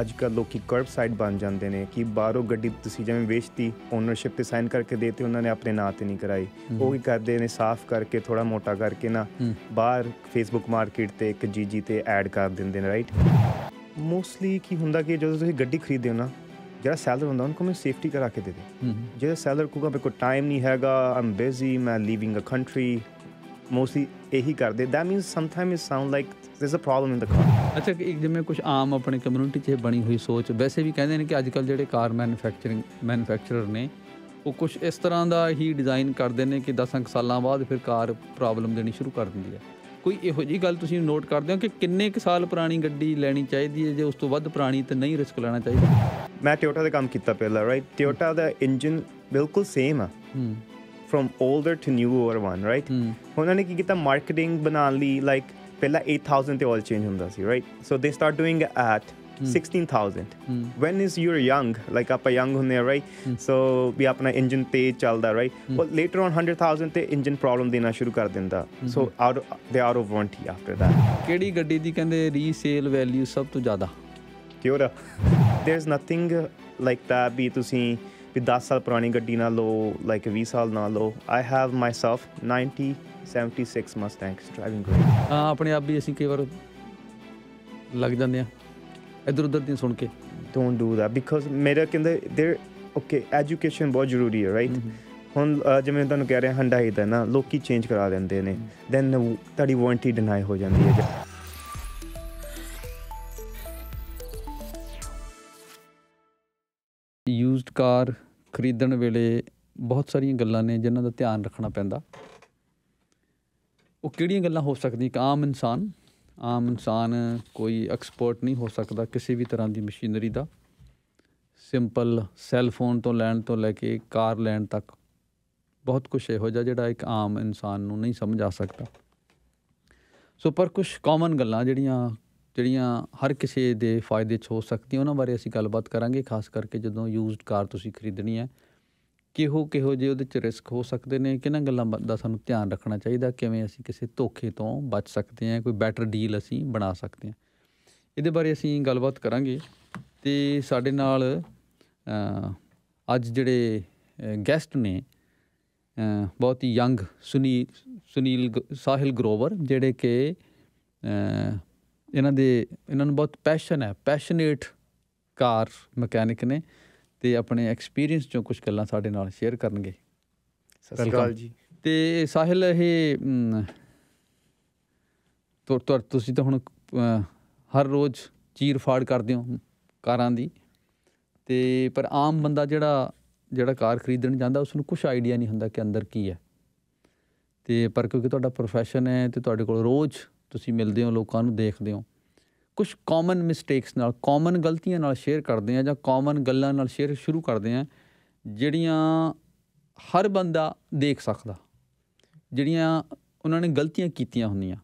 ਅੱਜ ਕੱਲ੍ਹ ਲੋਕੀ ਕਰਬ ਸਾਈਡ ਬਣ ਜਾਂਦੇ ਨੇ ਕਿ ਬਾਹਰੋਂ ਗੱਡੀ ਤੁਸੀਂ ਜਿਵੇਂ ਵੇਚਤੀ ਓਨਰਸ਼ਿਪ ਤੇ ਸਾਈਨ ਕਰਕੇ ਦੇਤੇ ਉਹਨਾਂ ਨੇ ਆਪਣੇ ਨਾਂ ਤੇ ਨਹੀਂ ਕਰਾਈ। ਉਹ ਕੀ ਕਰਦੇ ਨੇ ਸਾਫ਼ ਕਰਕੇ ਥੋੜਾ ਮੋਟਾ ਕਰਕੇ ਨਾ। ਬਾਹਰ ਫੇਸਬੁੱਕ ਮਾਰਕੀਟ ਤੇ ਇੱਕ ਜੀਜੀ ਤੇ ਐਡ ਕਰ ਦਿੰਦੇ ਨੇ ਰਾਈਟ ਮੋਸਟਲੀ ਕੀ ਹੁੰਦਾ ਕਿ ਜਦੋਂ ਤੁਸੀਂ ਗੱਡੀ ਖਰੀਦਦੇ ਹੋ ਨਾ ਜਿਹੜਾ ਸੈਲਰ ਹੁੰਦਾ ਉਹਨੂੰ ਕੋਈ ਸੇਫਟੀ ਕਰਾ ਕੇ ਦੇ ਜਿਹੜਾ ਸੈਲਰ ਕਹੂਗਾ ਮੇਰੇ ਕੋਲ ਟਾਈਮ ਨਹੀਂ ਹੈਗਾ I'm busy man living a country mostly ਇਹੀ ਕਰਦੇ। That means sometime it sound like there's a problem in the car. ਅੱਛਾ ਇੱਕ ਜਿਵੇਂ ਕੁਝ ਆਮ ਆਪਣੇ ਕਮਿਊਨਿਟੀ 'ਚ ਬਣੀ ਹੋਈ ਸੋਚ ਵੈਸੇ ਵੀ ਕਹਿੰਦੇ ਨੇ ਕਿ ਅੱਜ ਕੱਲ ਜਿਹੜੇ ਕਾਰ ਮੈਨੂਫੈਕਚਰਿੰਗ ਮੈਨੂਫੈਕਚਰਰ ਨੇ ਉਹ ਕੁਝ ਇਸ ਤਰ੍ਹਾਂ ਦਾ ਹੀ ਡਿਜ਼ਾਈਨ ਕਰਦੇ ਨੇ ਕਿ 10 ਸਾਲਾਂ ਬਾਅਦ ਫਿਰ ਕਾਰ ਪ੍ਰੋਬਲਮ ਦੇਣੀ ਸ਼ੁਰੂ ਕਰ ਦਿੰਦੀ ਹੈ। ਕੋਈ ਇਹੋ ਜੀ ਗੱਲ ਤੁਸੀਂ ਨੋਟ ਕਰਦੇ ਹੋ ਕਿ ਕਿੰਨੇ ਕੁ ਸਾਲ ਪੁਰਾਣੀ ਗੱਡੀ ਲੈਣੀ ਚਾਹੀਦੀ ਹੈ ਜੇ ਉਸ ਤੋਂ ਵੱਧ ਪੁਰਾਣੀ ਤੇ ਨਹੀਂ ਰਿਸਕ ਲੈਣਾ ਚਾਹੀਦਾ? ਮੈਂ ਟੋਯੋਟਾ ਦਾ ਕੰਮ ਕੀਤਾ ਪਹਿਲਾਂ ਰਾਈਟ ਟੋਯੋਟਾ ਦਾ ਇੰਜਨ ਬਿਲਕੁਲ ਸੇਮ ਆ। ਹੂੰ। From older to newer one right ਉਹਨਾਂ ਨੇ ਕੀ ਕੀਤਾ? ਮਾਰਕੀਟਿੰਗ ਬਣਾਉਣ ਲਈ ਲਾਈਕ ਪਹਿਲਾਂ 8000 ਤੇ ਆਇਲ ਚੇਂਜ ਹੁੰਦਾ ਸੀ right so they start doing at 16000 ਹੂੰ when is you're young like ਆਪਾਂ young ਹੁੰਦੇ ਆ right so ਵੀ ਆਪਣਾ ਇੰਜਨ ਤੇਜ਼ ਚੱਲਦਾ right but later on 100000 ਤੇ ਇੰਜਨ ਪ੍ਰੋਬਲਮ ਦੇਣਾ ਸ਼ੁਰੂ ਕਰ ਦਿੰਦਾ so out they out of warranty after that ਕਿਹੜੀ ਗੱਡੀ ਦੀ ਕਹਿੰਦੇ ਰੀਸੇਲ ਵੈਲਿਊ ਸਭ ਤੋਂ ਜ਼ਿਆਦਾ Toyota there's nothing like that ਵੀ ਤੁਸੀਂ ਵੀ 10 ਸਾਲ ਪੁਰਾਣੀ ਗੱਡੀ ਨਾ ਲਓ like 20 ਸਾਲ ਨਾ ਲਓ I have myself 90 76 Mustangs driving great ਹਾਂ ਆਪਣੇ ਆਪ ਵੀ ਅਸੀਂ ਕਈ ਵਾਰ ਲੱਗ ਜਾਂਦੇ ਆ ਇਧਰ ਉਧਰ ਦੀ ਸੁਣ ਕੇ। Don't do that because ਮੇਰਾ ਕਹਿੰਦੇ there okay education ਬਹੁਤ ਜ਼ਰੂਰੀ ਹੈ right? ਹੁਣ ਅ, ਜਿਵੇਂ ਤੁਹਾਨੂੰ ਕਹਿ ਰਿਹਾ ਹੰਡਾਈ ਦਾ ਨਾ ਲੋਕੀ ਚੇਂਜ ਕਰਾ ਦਿੰਦੇ ਨੇ। ਦੈਨ ਤੁਹਾਡੀ ਵਾਰੰਟੀ ਡਿਨਾਈ ਹੋ ਜਾਂਦੀ ਹੈ। ਯੂਜ਼ਡ ਕਾਰ ਖਰੀਦਣ ਵੇਲੇ ਬਹੁਤ ਸਾਰੀਆਂ ਗੱਲਾਂ ਨੇ ਜਿਨ੍ਹਾਂ ਦਾ ਧਿਆਨ ਰੱਖਣਾ ਪੈਂਦਾ। ਉਹ ਕਿਹੜੀਆਂ ਗੱਲਾਂ ਹੋ ਸਕਦੀਆਂ? ਇੱਕ ਆਮ ਇਨਸਾਨ ਆਮ ਇਨਸਾਨ ਕੋਈ ਐਕਸਪਰਟ ਨਹੀਂ ਹੋ ਸਕਦਾ ਕਿਸੇ ਵੀ ਤਰ੍ਹਾਂ ਦੀ ਮਸ਼ੀਨਰੀ ਦਾ। ਸਿੰਪਲ ਸੈੱਲ ਫੋਨ ਤੋਂ ਲੈਣ ਤੋਂ ਲੈ ਕੇ ਕਾਰ ਲੈਣ ਤੱਕ ਬਹੁਤ ਕੁਝ ਇਹੋ ਜਿਹਾ ਜਿਹੜਾ ਇੱਕ ਆਮ ਇਨਸਾਨ ਨੂੰ ਨਹੀਂ ਸਮਝ ਆ ਸਕਦਾ। ਸੋ ਪਰ ਕੁਝ ਕਾਮਨ ਗੱਲਾਂ ਜਿਹੜੀਆਂ ਜਿਹੜੀਆਂ ਹਰ ਕਿਸੇ ਦੇ ਫਾਇਦੇ 'ਚ ਹੋ ਸਕਦੀਆਂ, ਉਹਨਾਂ ਬਾਰੇ ਅਸੀਂ ਗੱਲਬਾਤ ਕਰਾਂਗੇ, ਖਾਸ ਕਰਕੇ ਜਦੋਂ ਯੂਜ਼ਡ ਕਾਰ ਤੁਸੀਂ ਖਰੀਦਣੀ ਹੈ। ਕਿਹੋ ਕਿਹੋ ਜਿਹੇ ਉਹਦੇ 'ਚ ਰਿਸਕ ਹੋ ਸਕਦੇ ਨੇ? ਕਿਹਨਾਂ ਗੱਲਾਂ ਬ- ਦਾ ਸਾਨੂੰ ਧਿਆਨ ਰੱਖਣਾ ਚਾਹੀਦਾ? ਕਿਵੇਂ ਅਸੀਂ ਕਿਸੇ ਧੋਖੇ ਤੋਂ ਬਚ ਸਕਦੇ ਹਾਂ? ਕੋਈ ਬੈਟਰ ਡੀਲ ਅਸੀਂ ਬਣਾ ਸਕਦੇ ਹਾਂ? ਇਹਦੇ ਬਾਰੇ ਅਸੀਂ ਗੱਲਬਾਤ ਕਰਾਂਗੇ ਤੇ ਸਾਡੇ ਨਾਲ ਅੱਜ ਜਿਹੜੇ ਗੈਸਟ ਨੇ ਬਹੁਤ ਹੀ ਯੰਗ ਸੁਨੀਲ ਸੁਨੀਲ ਗ- ਸਾਹਿਲ ਗਰੋਵਰ, ਜਿਹੜੇ ਕਿ ਇਹਨਾਂ ਦੇ, ਇਹਨਾਂ ਨੂੰ ਬਹੁਤ ਪੈਸ਼ਨ ਹੈ। ਪੈਸ਼ਨੇਟ ਕਾਰ ਮਕੈਨਿਕ ਨੇ। ਤੇ ਆਪਣੇ ਐਕਸਪੀਰੀਅੰਸ ਚੋਂ ਕੁਝ ਗੱਲਾਂ ਸਾਡੇ ਨਾਲ ਸ਼ੇਅਰ ਕਰਨਗੇ। ਸਤਿ ਸ਼੍ਰੀ ਅਕਾਲ. ਜੀ। ਤੇ ਸਾਹਿਲ ਇਹ ਮ, ਤੁ- ਤੁ- ਤੁਸੀਂ ਤਾਂ ਹੁਣ ਹਰ ਰੋਜ਼ ਚੀਰ ਫਾੜ ਕਰਦੇ ਹੋ ਕਾਰਾਂ ਦੀ। ਤੇ ਪਰ ਆਮ ਬੰਦਾ ਜਿਹੜਾ ਜਿਹੜਾ ਕਾਰ ਖਰੀਦਣ ਜਾਂਦਾ ਉਸ ਨੂੰ ਕੁਝ ਆਈਡੀਆ ਨਹੀਂ ਹੁੰਦਾ ਕਿ ਅੰਦਰ ਕੀ ਹੈ। ਤੇ ਪਰ ਕਿਉਂਕਿ ਤੁਹਾਡਾ ਪ੍ਰੋਫੈਸ਼ਨ ਹੈ ਤੇ ਤੁਹਾਡੇ ਕੋਲ ਰੋਜ਼ ਤੁਸੀਂ ਮਿਲਦੇ ਹੋ ਲੋਕਾਂ ਨੂੰ ਦੇਖਦੇ ਹੋ ਕੁਝ ਕਾਮਨ ਮਿਸਟੇਕਸ ਨਾਲ ਕਾਮਨ ਗਲਤੀਆਂ ਨਾਲ ਸ਼ੇਅਰ ਕਰਦੇ ਆ ਜਾਂ ਕਾਮਨ ਗੱਲਾਂ ਨਾਲ ਸ਼ੇਅਰ ਸ਼ੁਰੂ ਕਰਦੇ ਆ ਜਿਹੜੀਆਂ ਹਰ ਬੰਦਾ ਦੇਖ ਸਕਦਾ। ਜਿਹੜੀਆਂ ਉਹਨਾਂ ਨੇ ਗਲਤੀਆਂ ਕੀਤੀਆਂ ਹੁੰਦੀਆਂ।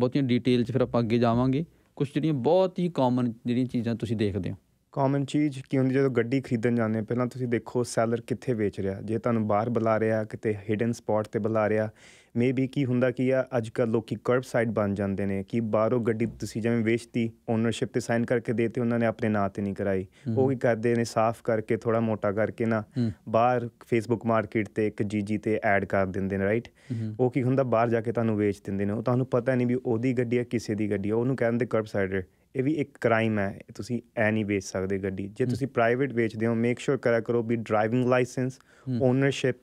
ਬਹੁਤੀਆਂ ਡਿਟੇਲ 'ਚ ਫਿਰ ਆਪਾਂ ਅੱਗੇ ਜਾਵਾਂਗੇ। ਕੁਝ ਜਿਹੜੀਆਂ ਬਹੁਤ ਹੀ ਕਾਮਨ ਜਿਹੜੀਆਂ ਚੀਜ਼ਾਂ ਤੁਸੀਂ ਦੇਖਦੇ ਹੋ। ਕਾਮਨ ਚੀਜ਼ ਕੀ ਹੁੰਦੀ, ਜਦੋਂ ਗੱਡੀ ਖਰੀਦਣ ਜਾਂਦੇ ਪਹਿਲਾਂ ਤੁਸੀਂ ਦੇਖੋ ਸੈਲਰ ਕਿੱਥੇ ਵੇਚ ਰਿਹਾ। ਜੇ ਤੁਹਾਨੂੰ ਬਾਹਰ ਬੁਲਾ ਰਿਹਾ, ਕਿਤੇ ਹਿਡਨ ਸਪੌਟ ਤੇ ਬੁਲਾ ਰਿਹਾ ਮੇਬੀ ਕੀ ਹੁੰਦਾ ਕੀ ਆ ਅੱਜ ਕੱਲ੍ਹ ਲੋਕੀ ਕਰਬ ਸਾਈਡ ਬਣ ਜਾਂਦੇ ਨੇ ਕਿ ਬਾਹਰੋਂ ਗੱਡੀ ਤੁਸੀਂ ਜਿਵੇਂ ਵੇਚਤੀ ਓਨਰਸ਼ਿਪ ਤੇ ਸਾਈਨ ਕਰਕੇ ਦੇਤੇ ਉਹਨਾਂ ਨੇ ਆਪਣੇ ਨਾਂ ਤੇ ਨਹੀਂ ਕਰਾਈ। ਉਹ ਕੀ ਕਰਦੇ ਨੇ ਸਾਫ਼ ਕਰਕੇ ਥੋੜਾ ਮੋਟਾ ਕਰਕੇ ਨਾ। ਬਾਹਰ ਫੇਸਬੁੱਕ ਮਾਰਕੀਟ ਤੇ ਇੱਕ ਜੀਜੀ ਤੇ ਐਡ ਕਰ ਦਿੰਦੇ ਨੇ ਰਾਈਟ ਉਹ ਕੀ ਹੁੰਦਾ ਬਾਹਰ ਜਾ ਕੇ ਤੁਹਾਨੂੰ ਵੇਚ ਦਿੰਦੇ ਨੇ। ਉਹ ਤੁਹਾਨੂੰ ਪਤਾ ਨਹੀਂ ਵੀ ਉਹਦੀ ਗੱਡੀ ਹੈ ਕਿਸੇ ਦੀ ਗੱਡੀ ਹੈ ਉਹਨੂੰ ਕਹਿੰਦੇ ਕਰਬ ਸਾਈਡਰ ਇਹ ਵੀ ਇੱਕ ਕ੍ਰਾਈਮ ਹੈ ਤੁਸੀਂ ਐ ਨਹੀਂ ਵੇਚ ਸਕਦੇ ਗੱਡੀ। ਜੇ ਤੁਸੀਂ ਪ੍ਰਾਈਵੇਟ ਵੇਚਦੇ ਹੋ ਮੇਕ ਸ਼ੋਰ ਕਰਿਆ ਕਰੋ ਵੀ ਡਰਾਈਵਿੰਗ ਲਾਇਸੈਂਸ ਓਨਰਸ਼ਿਪ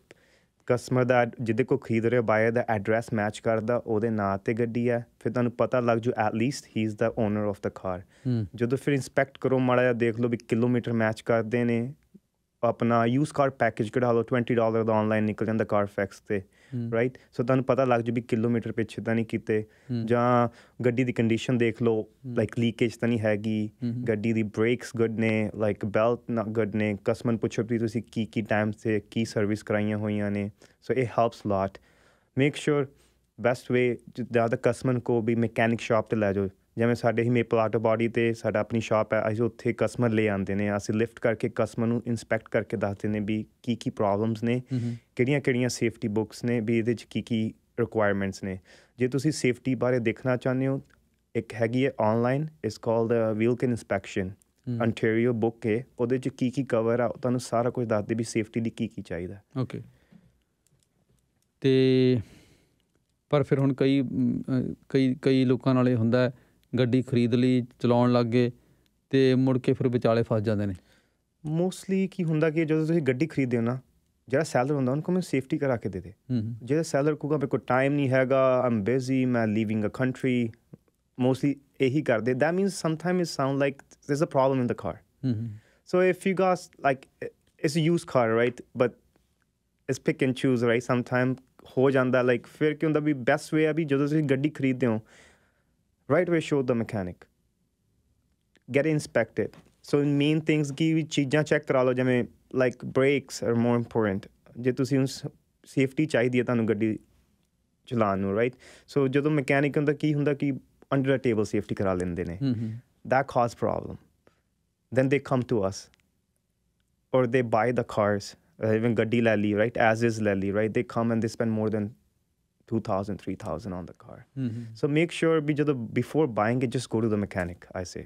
ਕਸਟਮਰ ਦਾ ਜਿਹਦੇ ਕੋ ਖਰੀਦ ਰਹੇ ਬਾਇਰ ਦਾ ਐਡਰੈਸ ਮੈਚ ਕਰਦਾ ਉਹਦੇ ਨਾਂ ਤੇ ਗੱਡੀ ਹੈ ਫਿਰ ਤੁਹਾਨੂੰ ਪਤਾ ਲੱਗ ਜੂ at least he is the owner of the car ਜਦੋਂ ਫਿਰ ਇਨਸਪੈਕਟ ਕਰੋ ਮਾੜਾ ਜਿਹਾ ਦੇਖ ਲਓ ਵੀ ਕਿਲੋਮੀਟਰ ਮੈਚ ਕਰਦੇ ਨੇ ਆਪਣਾ ਯੂਜ਼ ਕਾਰ ਪੈਕੇਜ ਕਢਾ ਲਓ 20 ਡਾਲਰ ਦਾ ਆਨਲਾਈਨ ਨਿਕਲ ਜਾਂਦਾ ਕਾਰਫੈਕਸ ਤੇ। ਰਾਈਟ ਸੋ ਤੁਹਾਨੂੰ ਪਤਾ ਲੱਗ ਜੂ ਵੀ ਕਿਲੋਮੀਟਰ ਪਿੱਛੇ ਤਾਂ ਨਹੀਂ ਕੀਤੇ। ਜਾਂ ਗੱਡੀ ਦੀ ਕੰਡੀਸ਼ਨ ਦੇਖ ਲਓ ਲਾਈਕ ਲੀਕੇਜ ਤਾਂ ਨਹੀਂ ਹੈਗੀ। ਗੱਡੀ ਦੀ ਬ੍ਰੇਕਸ ਗੁੱਡ ਨੇ ਲਾਈਕ ਬੈਲਟ ਨਾ ਗੁੱਡ ਨੇ। ਕਸਟਮਰ ਪੁੱਛੋ ਵੀ ਤੁਸੀਂ ਕੀ ਕੀ ਟਾਈਮ ਤੇ ਕੀ ਸਰਵਿਸ ਕਰਾਈਆਂ ਹੋਈਆਂ ਨੇ। ਸੋ ਇਹ helps lot make sure best way ਜ਼ਿਆਦਾ ਕਸਟਮਰ ਕੋ ਵੀ ਮੈਕੈਨਿਕ ਸ਼ਾਪ ਤੇ ਲੈ ਜਾਓ। ਜਿਵੇਂ ਸਾਡੇ ਹੀ ਮੇਪਲ ਆਟੋ ਬਾਡੀ ਤੇ ਸਾਡਾ ਆਪਣੀ ਸ਼ਾਪ ਹੈ ਅਸੀਂ ਉੱਥੇ ਕਸਟਮਰ ਲੈ ਆਉਂਦੇ ਨੇ ਅਸੀਂ ਲਿਫਟ ਕਰਕੇ ਕਸਟਮਰ ਨੂੰ ਇਨਸਪੈਕਟ ਕਰਕੇ ਦੱਸਦੇ ਨੇ ਵੀ ਕੀ ਕੀ ਪ੍ਰੋਬਲਮਸ ਨੇ ਕਿਹੜੀਆਂ ਕਿਹੜੀਆਂ ਸੇਫਟੀ ਬੁੱਕਸ ਨੇ ਵੀ ਇਹਦੇ ਚ ਕੀ ਕੀ ਰਿਕੁਆਇਰਮੈਂਟਸ ਨੇ। ਜੇ ਤੁਸੀਂ ਸੇਫਟੀ ਬਾਰੇ ਦੇਖਣਾ ਚਾਹੁੰਦੇ ਹੋ ਇੱਕ ਹੈਗੀ ਹੈ ਆਨਲਾਈਨ ਇਟਸ ਕਾਲਡ ਵੀਲਕਨ ਇਨਸਪੈਕਸ਼ਨ ਅੰਟਾਰੀਓ ਬੁੱਕ ਹੈ ਉਹਦੇ ਚ ਕੀ ਕੀ ਕਵਰ ਆ ਤੁਹਾਨੂੰ ਸਾਰਾ ਕੁਝ ਦੱਸਦੇ ਵੀ ਸੇਫਟੀ ਲਈ ਕੀ ਕੀ ਚਾਹੀਦਾ। ਓਕੇ ਤੇ ਪਰ ਫਿਰ ਹੁਣ ਕਈ ਕਈ ਕਈ ਲੋਕਾਂ ਨਾਲ ਇਹ ਹੁੰਦਾ ਹੈ, ਗੱਡੀ ਖਰੀਦ ਲਈ ਚਲਾਉਣ ਲੱਗ ਗਏ ਤੇ ਮੁੜ ਕੇ ਫਿਰ ਵਿਚਾਲੇ ਫਸ ਜਾਂਦੇ ਨੇ। ਮੋਸਟਲੀ ਕੀ ਹੁੰਦਾ ਕਿ ਜਦੋਂ ਤੁਸੀਂ ਗੱਡੀ ਖਰੀਦਦੇ ਹੋ ਨਾ ਜਿਹੜਾ ਸੈਲਰ ਹੁੰਦਾ ਉਹਨੂੰ ਕਹੋ ਸੇਫਟੀ ਕਰਾ ਕੇ ਦੇ ਦੇ। ਜਿਹੜਾ ਸੈਲਰ ਕਹੂਗਾ ਮੇਰੇ ਕੋਲ ਟਾਈਮ ਨਹੀਂ ਹੈਗਾ I'm busy man living a country mostly ਇਹੀ ਕਰਦੇ। Means sometimes it sound like there's a problem in the car. ਹੂੰ ਹੂੰ। So if you got like it's a used car right? But it's pick and choose right? Sometimes ਹੋ ਜਾਂਦਾ like ਫਿਰ ਕੀ ਹੁੰਦਾ ਵੀ best way ਆ ਵੀ ਜਦੋਂ ਤੁਸੀਂ ਗੱਡੀ ਖਰੀਦਦੇ ਹੋ right way show the mechanic get it inspected so main things ਕੀ ਵੀ ਚੀਜ਼ਾਂ ਚੈੱਕ ਕਰਾ ਲਓ ਜਿਵੇਂ like brakes are more important ਜੇ ਤੁਸੀਂ ਹੁਣ ਸੇਫਟੀ ਚਾਹੀਦੀ ਹੈ ਤੁਹਾਨੂੰ ਗੱਡੀ ਚਲਾਉਣ ਨੂੰ ਰਾਈਟ ਸੋ ਜਦੋਂ ਮਕੈਨਿਕ ਹੁੰਦਾ ਕੀ ਹੁੰਦਾ ਕਿ ਅੰਡਰ ਅ ਟੇਬਲ ਸੇਫਟੀ ਕਰਾ ਲੈਂਦੇ ਨੇ ਹੂੰ ਹੂੰ that cause problem then they come to us or they buy the cars uh, even gaddi lali right as is lali right they come and they spend more than 2000 3000 on the car. ਹੂੰ so make sure ਵੀ ਜਦੋਂ before buying it just go to the mechanic i say.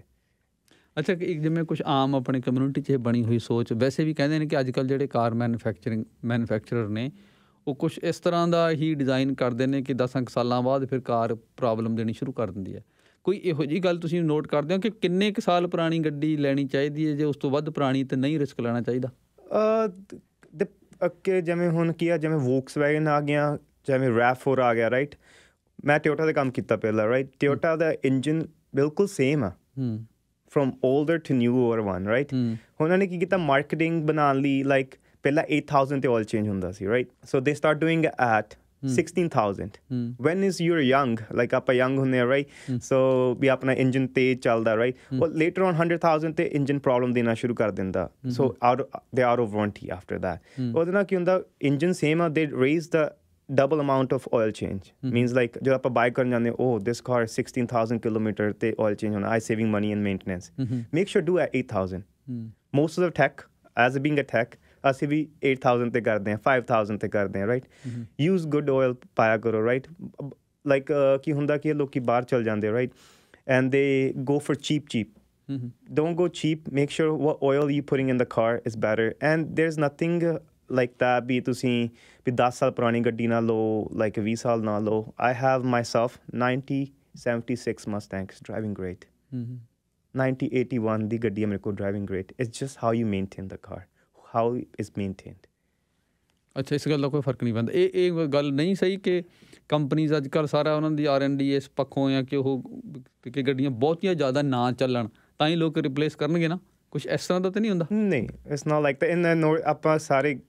ਅੱਛਾ ਕਿ ਇੱਕ ਜਿਵੇਂ ਕੁਝ ਆਮ ਆਪਣੀ community 'ਚ ਬਣੀ ਹੋਈ ਸੋਚ ਵੈਸੇ ਵੀ ਕਹਿੰਦੇ ਨੇ ਕਿ ਅੱਜ ਕੱਲ ਜਿਹੜੇ ਕਾਰ ਮੈਨੂਫੈਕਚਰਿੰਗ ਮੈਨੂਫੈਕਚਰਰ ਨੇ ਉਹ ਕੁਝ ਇਸ ਤਰ੍ਹਾਂ ਦਾ ਹੀ ਡਿਜ਼ਾਈਨ ਕਰਦੇ ਨੇ ਕਿ 10 ਕੁ ਸਾਲਾਂ ਬਾਅਦ ਫਿਰ ਕਾਰ ਪ੍ਰੋਬਲਮ ਦੇਣੀ ਸ਼ੁਰੂ ਕਰ ਦਿੰਦੀ ਹੈ ਕੋਈ ਇਹੋ ਜੀ ਗੱਲ ਤੁਸੀਂ ਨੋਟ ਕਰਦੇ ਹੋ ਕਿ ਕਿੰਨੇ ਕੁ ਸਾਲ ਪੁਰਾਣੀ ਗੱਡੀ ਲੈਣੀ ਚਾਹੀਦੀ ਹੈ ਜੇ ਉਸ ਤੋਂ ਵੱਧ ਪੁਰਾਣੀ ਤੇ ਨਹੀਂ ਰਿਸਕ ਲੈਣਾ ਚਾਹੀਦਾ the ਅੱਗੇ ਜਿਵੇਂ ਹੁਣ ਕੀ ਆ ਜਿਵੇਂ Volkswagen ਆ ਗਿਆ ਜਿਵੇਂ RAV4 ਆ ਗਿਆ ਰਾਈਟ ਮੈਂ ਟੋਯੋਟਾ ਦੇ ਕੰਮ ਕੀਤਾ ਪਹਿਲਾਂ ਰਾਈਟ ਟੋਯੋਟਾ ਦਾ ਇੰਜਨ ਬਿਲਕੁਲ ਸੇਮ ਆ। ਹੂੰ। From older to newer one right? ਹੂੰ। ਉਹਨਾਂ ਨੇ ਕੀ ਕੀਤਾ? ਮਾਰਕੀਟਿੰਗ ਬਣਾਉਣ ਲਈ ਲਾਈਕ ਪਹਿਲਾਂ 8000 ਤੇ ਆਇਲ ਚੇਂਜ ਹੁੰਦਾ ਸੀ right so they start doing at 16000 ਹੂੰ। when is you're young? Like ਆਪਾਂ young ਹੁੰਦੇ ਆ right? so ਵੀ ਆਪਣਾ ਇੰਜਨ ਤੇਜ਼ ਚੱਲਦਾ right? ਉਹ later on 100000 ਤੇ ਇੰਜਨ ਪ੍ਰੋਬਲਮ ਦੇਣਾ ਸ਼ੁਰੂ ਕਰ ਦਿੰਦਾ। so out they out of warranty after that. ਉਹਦੇ ਨਾਲ ਕੀ ਹੁੰਦਾ? ਇੰਜਨ ਸੇਮ ਆ they raise the double amount of oil change. Hmm. Means like jo aap buy karne jaane oh this car 16000 km te oil change hona i saving money in maintenance. Hmm, hmm. Make sure do at 8000 most of the tech as being a tech assi bhi 8000 te karde hain 5000 te karde hain right? Use good oil paya karo right? Like ki hunda ki log ki bar chal jande right? And they go for cheap cheap. Don't go cheap. Make sure what oil you putting in the car is better. And there's nothing uh, like that be to see ਵੀ 10 ਸਾਲ ਪੁਰਾਣੀ ਗੱਡੀ ਨਾ ਲਓ like 20 ਸਾਲ ਨਾ ਲਓ। I have myself 90 76 mustangs driving great ਹੂੰ 90 81 ਦੀ ਗੱਡੀ ਹੈ ਮੇਰੇ ਕੋਲ driving great it's just how you maintain the car how it's maintained ਅੱਛਾ ਇਸ ਗੱਲ ਦਾ ਕੋਈ ਫ਼ਰਕ ਨਹੀਂ ਪੈਂਦਾ। ਇਹ ਇਹ ਗੱਲ ਨਹੀਂ ਸਹੀ ਕਿ ਕੰਪਨੀਆਂ ਅੱਜ ਕੱਲ ਸਾਰਾ ਉਹਨਾਂ ਦੀ ਆਰ ਐਂਡ ਡੀ ਇਸ ਪੱਖੋਂ ਆ ਕਿ ਉਹ ਕਿ ਗੱਡੀਆਂ ਬਹੁਤੀਆਂ ਜ਼ਿਆਦਾ ਨਾ ਚੱਲਣ ਤਾਂ ਹੀ ਲੋਕ ਰਿਪਲੇਸ ਕਰਨਗੇ ਨਾ? ਕੁਝ ਇਸ ਤਰ੍ਹਾਂ ਦਾ ਤਾਂ ਨਹੀਂ ਹੁੰਦਾ? ਨਹੀਂ it's not like the nor ਆਪਾਂ ਸਾਰੇ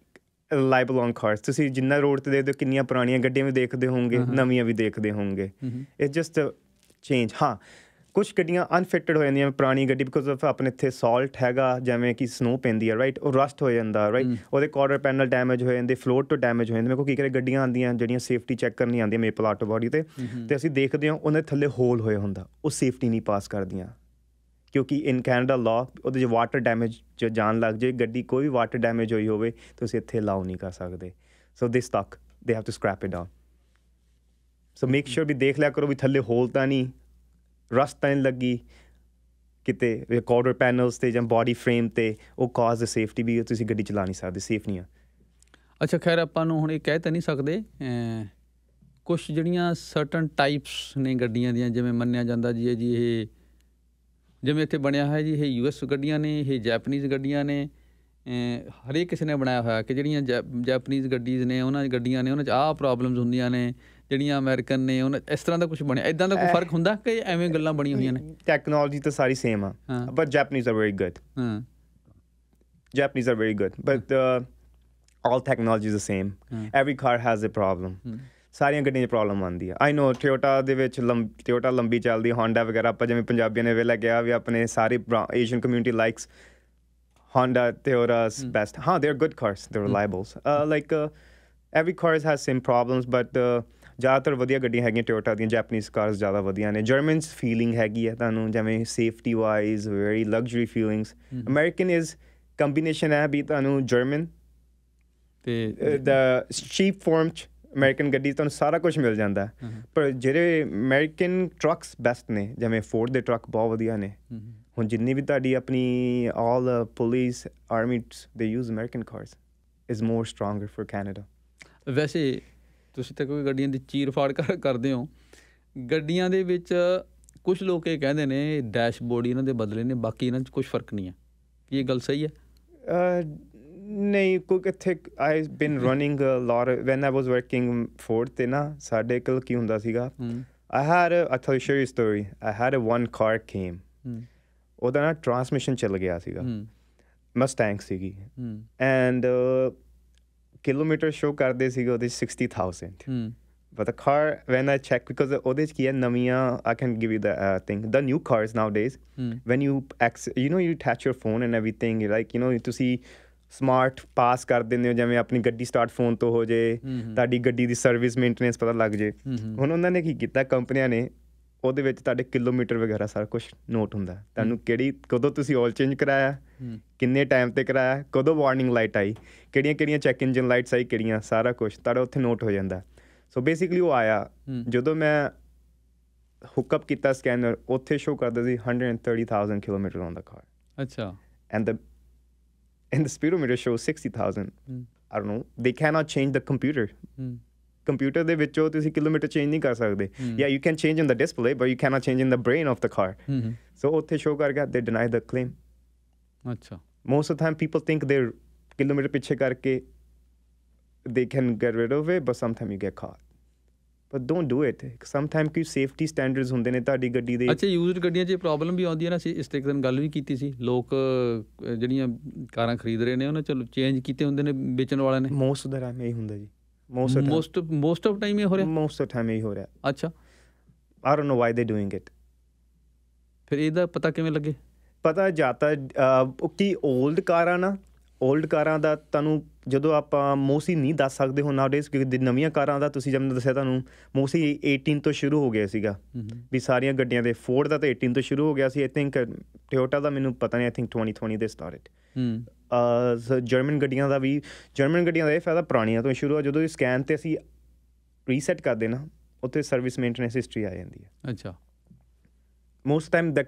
ਲਾਈਬਲ ਔਨ ਕਾਰਸ ਤੁਸੀਂ ਜਿੰਨਾ ਰੋਡ ਤੇ ਦੇਖਦੇ ਹੋ ਕਿੰਨੀਆਂ ਪੁਰਾਣੀਆਂ ਗੱਡੀਆਂ ਵੀ ਦੇਖਦੇ ਹੋਵੋਗੇ ਨਵੀਆਂ ਵੀ ਦੇਖਦੇ ਹੋਵੋਗੇ। ਇਟਸ ਜਸਟ ਚੇਂਜ ਹਾਂ ਕੁਝ ਗੱਡੀਆਂ ਅਨਫਿਟਡ ਹੋ ਜਾਂਦੀਆਂ ਪੁਰਾਣੀ ਗੱਡੀ ਬਿਕੋਜ਼ ਆਫ ਆਪਣੇ ਇੱਥੇ ਸਾਲਟ ਹੈਗਾ ਜਿਵੇਂ ਕਿ ਸਨੋ ਪੈਂਦੀ ਹੈ ਰਾਈਟ ਉਹ ਰਸਟ ਹੋ ਜਾਂਦਾ ਰਾਈਟ ਉਹਦੇ ਕੁਆਰਟਰ ਪੈਨਲ ਡੈਮੇਜ ਹੋ ਜਾਂਦੇ ਫਲੋਰ ਤੋਂ ਡੈਮੇਜ ਹੋ ਜਾਂਦੇ। ਮੇਰੇ ਕੋਲ ਕੀ ਕਰੇ ਗੱਡੀਆਂ ਆਉਂਦੀਆਂ ਜਿਹੜੀਆਂ ਸੇਫਟੀ ਚੈੱਕ ਕਰਨੀ ਆਉਂਦੀਆਂ ਮੇਪਲ ਆਟੋ ਬਾਡੀ ਤੇ। ਤੇ ਅਸੀਂ ਦੇਖਦੇ ਹਾਂ ਉਹਨਾਂ ਥੱਲੇ ਹੋਲ ਹੋਏ ਹੁੰਦਾ ਉਹ ਸੇਫਟੀ ਨਹੀਂ ਪਾਸ ਕਰਦੀਆਂ। ਕਿਉਂਕਿ ਇਨ ਕੈਨੇਡਾ ਲਾ ਉਹਦੇ ਜੇ ਵਾਟਰ ਡੈਮੇਜ ਜੇ ਜਾਣ ਲੱਗ ਜੇ, ਗੱਡੀ ਕੋਈ ਵੀ ਵਾਟਰ ਡੈਮੇਜ ਹੋਈ ਹੋਵੇ ਤੁਸੀਂ ਇੱਥੇ ਅਲਾਉ ਨਹੀਂ ਕਰ ਸਕਦੇ। So they stuck they have to scrap it down so make sure ਵੀ ਦੇਖ ਲਿਆ ਕਰੋ ਵੀ ਥੱਲੇ ਹੋਲ ਤਾਂ ਨਹੀਂ ਰਸਟ ਤਾਂ ਨਹੀਂ ਲੱਗੀ, ਕਿਤੇ ਰਿਕਾਰਡਰ ਪੈਨਲਸ ਤੇ ਜਾਂ ਬਾਡੀ ਫਰੇਮ ਤੇ ਉਹ ਕਾਜ਼ ਦ ਸੇਫਟੀ ਵੀ ਤੁਸੀਂ ਗੱਡੀ ਚਲਾ ਨਹੀਂ ਸਕਦੇ ਸੇਫ ਨਹੀਂ ਆ। ਅੱਛਾ, ਖੈਰ ਆਪਾਂ ਨੂੰ ਹੁਣ ਇਹ ਕਹਿ ਤਾਂ ਨਹੀਂ ਸਕਦੇ ਕੁਝ ਜਿਹੜੀਆਂ ਸਰਟਨ ਟਾਈਪਸ ਨੇ ਗੱਡੀਆਂ ਦੀਆਂ, ਜਿਵੇਂ ਮੰਨਿਆ ਜਾਂਦਾ ਜੀ ਇਹ ਜੀ ਇਹ ਜਿਵੇਂ ਇੱਥੇ ਬਣਿਆ ਹੋਇਆ ਜੀ ਇਹ ਯੂਐਸ ਗੱਡੀਆਂ ਨੇ ਇਹ ਜੈਪਨੀਜ਼ ਗੱਡੀਆਂ ਨੇ ਹਰੇਕ ਕਿਸੇ ਨੇ ਬਣਾਇਆ ਹੋਇਆ ਕਿ ਜਿਹੜੀਆਂ ਜੈਪਨੀਜ਼ ਗੱਡੀਜ਼ ਨੇ ਉਹਨਾਂ ਦੀ ਗੱਡੀਆਂ ਨੇ ਉਹਨਾਂ 'ਚ ਆਹ ਪ੍ਰੋਬਲਮਸ ਹੁੰਦੀਆਂ ਨੇ ਜਿਹੜੀਆਂ ਅਮਰੀਕਨ ਨੇ ਉਹਨਾਂ ਇਸ ਤਰ੍ਹਾਂ ਦਾ ਕੁਝ ਬਣਿਆ ਇਦਾਂ ਦਾ ਕੋਈ ਫ਼ਰਕ ਹੁੰਦਾ ਕਿ ਐਵੇਂ ਗੱਲਾਂ ਬਣੀਆਂ ਹੋਈਆਂ ਨੇ ਟੈਕਨੋਲੋਜੀ ਤਾਂ ਸਾਰੀ ਸੇਮ ਆ ਹਾਂ। But Japanese are very good ਹਾਂ are very good, but uh, all technology is the same. Hmm. Every car has a problem. ਸਾਰੀਆਂ ਗੱਡੀਆਂ 'ਚ ਪ੍ਰੋਬਲਮ ਆਉਂਦੀ ਆ। ਆਈ ਨੋ ਟੋਯੋਟਾ ਦੇ ਵਿੱਚ ਟੋਯੋਟਾ ਲੰਬੀ ਚੱਲਦੀ ਹੋਂਡਾ ਵਗੈਰਾ ਆਪਾਂ ਜਿਵੇਂ ਪੰਜਾਬੀਆਂ ਨੇ ਵੇਲਾ ਗਿਆ ਵੀ ਆਪਣੇ ਸਾਰੇ Asian community likes Honda Toyotas best ਹਾਂ। They are good cars they reliables like every cars has same problems but ਜ਼ਿਆਦਾਤਰ ਵਧੀਆ ਗੱਡੀਆਂ ਹੈਗੀਆਂ ਟੋਯੋਟਾ ਦੀਆਂ ਜੈਪਨੀਜ਼ ਕਾਰਸ ਜ਼ਿਆਦਾ ਵਧੀਆ ਨੇ। ਜਰਮਨਸ ਫੀਲਿੰਗ ਹੈਗੀ ਹੈ ਤੁਹਾਨੂੰ ਜਿਵੇਂ safety wise very luxury feelings American is combination ਹੈ ਵੀ ਤੁਹਾਨੂੰ ਜਰਮਨ ਤੇ the cheap form ch- American ਗੱਡੀ ਤੁਹਾਨੂੰ ਸਾਰਾ ਕੁਝ ਮਿਲ ਜਾਂਦਾ। ਪਰ ਜਿਹੜੇ ਅਮਰੀਕਨ ਟਰੱਕਸ ਬੈਸਟ ਨੇ ਜਿਵੇਂ ਫੋਰਡ ਦੇ ਟਰੱਕ ਬਹੁਤ ਵਧੀਆ ਨੇ। ਹੁਣ ਜਿੰਨੀ ਵੀ ਤੁਹਾਡੀ ਆਪਣੀ all police army they use American cars is more stronger for Canada ਵੈਸੇ ਤੁਸੀਂ ਤਾਂ ਕੋਈ ਗੱਡੀਆਂ ਦੀ ਚੀਰ ਫਾੜ ਕਰ ਕਰਦੇ ਹੋ। ਗੱਡੀਆਂ ਦੇ ਵਿੱਚ ਕੁਝ ਲੋਕ ਇਹ ਕਹਿੰਦੇ ਨੇ ਡੈਸ਼ਬੋਰਡ ਇਹਨਾਂ ਦੇ ਬਦਲੇ ਨੇ ਬਾਕੀ ਇਹਨਾਂ 'ਚ ਕੁਝ ਫ਼ਰਕ ਨਹੀਂ ਹੈ। ਕੀ ਇਹ ਗੱਲ ਸਹੀ ਹੈ? ਨਹੀਂ ਕੋਈ ਕਿੱਥੇ I been running a lot when I was working Ford ਤੇ ਨਾ ਸਾਡੇ ਕੋਲ ਕੀ ਹੁੰਦਾ ਸੀਗਾ ਹੂੰ I had a, I'll tell you share you a story. I had a one car came. ਹੂੰ ਉਹਦਾ ਨਾ ਟਰਾਂਸਮਿਸ਼ਨ ਚੱਲ ਗਿਆ ਸੀਗਾ ਮਸਟੈਂਗ ਸੀਗੀ ਐਂਡ ਕਿਲੋਮੀਟਰ ਸ਼ੋ ਕਰਦੇ ਸੀਗੇ ਉਹਦੇ 60000 ਹੂੰ but the car when I check because ਉਹਦੇ ਚ ਕੀ ਹੈ ਨਵੀਆਂ I can give you the uh, thing the new cars nowadays ਹੂੰ when you access, you know you attach your phone and everything like you know ਤੁਸੀਂ smart pass ਕਰ ਦਿੰਦੇ ਹੋ ਜਿਵੇਂ ਆਪਣੀ ਗੱਡੀ ਸਟਾਰਟ ਫੋਨ ਤੋਂ ਹੋ ਜੇ। ਤੁਹਾਡੀ ਗੱਡੀ ਦੀ ਸਰਵਿਸ ਮੇਨਟੇਨੈਂਸ ਪਤਾ ਲੱਗ ਜੇ। ਹੁਣ ਉਹਨਾਂ ਨੇ ਕੀ ਕੀਤਾ ਕੰਪਨੀਆਂ ਨੇ ਉਹਦੇ ਵਿੱਚ ਤੁਹਾਡੇ ਕਿਲੋਮੀਟਰ ਵਗੈਰਾ ਸਾਰਾ ਕੁਝ ਨੋਟ ਹੁੰਦਾ। ਤੁਹਾਨੂੰ ਕਿਹੜੀ ਕਦੋਂ ਤੁਸੀਂ ਆਇਲ ਚੇਂਜ ਕਰਾਇਆ ਕਿੰਨੇ ਟਾਈਮ ਤੇ ਕਰਾਇਆ ਕਦੋਂ ਵਾਰਨਿੰਗ ਲਾਈਟ ਆਈ ਕਿਹੜੀਆਂ ਕਿਹੜੀਆਂ ਚੈੱਕ ਇੰਜਨ ਲਾਈਟਸ ਆਈ ਕਿਹੜੀਆਂ ਸਾਰਾ ਕੁਝ ਤੁਹਾਡਾ ਉੱਥੇ ਨੋਟ ਹੋ ਜਾਂਦਾ ਸੋ ਬੇਸਿਕਲੀ ਉਹ ਆਇਆ। ਜਦੋਂ ਮੈਂ ਹੁੱਕ ਅਪ ਕੀਤਾ ਸਕੈਨਰ ਉੱਥੇ ਸ਼ੋ ਕਰਦਾ ਸੀ 130000 ਕਿਲੋਮੀਟਰ ਔਨ ਦਾ ਕਾਰ ਅੱਛਾ and the and the speedometer shows 60000 ਹੂੰ I don't know they cannot change the computer ਹੂੰ ਕੰਪਿਊਟਰ ਦੇ ਵਿੱਚੋਂ ਤੁਸੀਂ ਕਿਲੋਮੀਟਰ ਚੇਂਜ ਨਹੀਂ ਕਰ ਸਕਦੇ Hmm. yeah you can change in the display but you cannot change in the brain of the car ਹੂੰ ਹੂੰ so ਉੱਥੇ ਸ਼ੋ ਕਰ ਗਿਆ they deny the claim ਅੱਛਾ most of the time people think they're kilometer ਪਿੱਛੇ ਕਰਕੇ they can get rid of it but sometimes you get caught but don't do it. Sometimes ਕੋਈ safety standards ਹੁੰਦੇ ਨੇ ਤੁਹਾਡੀ ਗੱਡੀ ਦੇ। ਅੱਛਾ ਯੂਜ਼ਡ ਗੱਡੀਆਂ 'ਚ ਪ੍ਰੋਬਲਮ ਵੀ ਆਉਂਦੀ ਹੈ ਨਾ? ਅਸੀਂ ਇਸ ਤੇ ਇੱਕ ਦਿਨ ਗੱਲ ਵੀ ਕੀਤੀ ਸੀ। ਲੋਕ ਜਿਹੜੀਆਂ ਕਾਰਾਂ ਖਰੀਦ ਰਹੇ ਨੇ ਉਹਨਾਂ ਚਲੋ ਚੇਂਜ ਕੀਤੇ ਹੁੰਦੇ ਨੇ ਵੇਚਣ ਵਾਲਿਆਂ ਨੇ। Of the time ਇਹੀ ਹੁੰਦਾ ਜੀ। The most most of time ਇਹ ਹੋ ਰਿਹਾ? Of the time ਇਹੀ ਹੋ ਰਿਹਾ। ਅੱਛਾ। I don't know why they're doing it ਫਿਰ ਇਹਦਾ ਪਤਾ ਕਿਵੇਂ ਲੱਗੇ? ਪਤਾ ਉਹ ਕੀ 올ਡ ਕਾਰਾਂ ਨਾ 올ਡ ਕਾਰਾਂ ਦਾ ਤੁਹਾਨੂੰ ਜਦੋਂ ਆਪਾਂ ਮੋਸਟਲੀ ਨਹੀਂ ਦੱਸ ਸਕਦੇ ਹੁਣ ਨਾਉਡੇਸ ਕਿਉਂਕਿ ਦ- ਨਵੀਆਂ ਕਾਰਾਂ ਦਾ ਤੁਸੀਂ ਜਿਵੇਂ ਦੱਸਿਆ ਤੁਹਾਨੂੰ ਮੋਸਟਲੀ 18 ਤੋਂ ਸ਼ੁਰੂ ਹੋ ਗਿਆ ਸੀਗਾ। ਹੂੰ ਹੂੰ ਵੀ ਸਾਰੀਆਂ ਗੱਡੀਆਂ ਦੇ ਫੋਰਡ ਦਾ ਤਾਂ 18 ਤੋਂ ਸ਼ੁਰੂ ਹੋ ਗਿਆ ਸੀ। ਆਈ ਥਿੰਕ ਟੋਯੋਟਾ ਦਾ ਮੈਨੂੰ ਪਤਾ ਨਹੀਂ ਆਈ ਥਿੰਕ 2020 ਦੇ ਸਟਾਰਟਡ ਹੂੰ। ਅ ਜਰਮਨ ਗੱਡੀਆਂ ਦਾ ਵੀ ਜਰਮਨ ਗੱਡੀਆਂ ਦਾ ਇਹ ਫਾਇਦਾ ਪੁਰਾਣੀਆਂ ਤੋਂ ਸ਼ੁਰੂ ਆ। ਜਦੋਂ ਇਹ ਸਕੈਨ ਤੇ ਅਸੀਂ ਰੀਸੈਟ ਕਰਦੇ ਨਾ ਉੱਥੇ ਸਰਵਿਸ ਮੇਨਟੇਨੈਂਸ ਹਿਸਟਰੀ ਆ ਜਾਂਦੀ ਹੈ। ਅੱਛਾ। The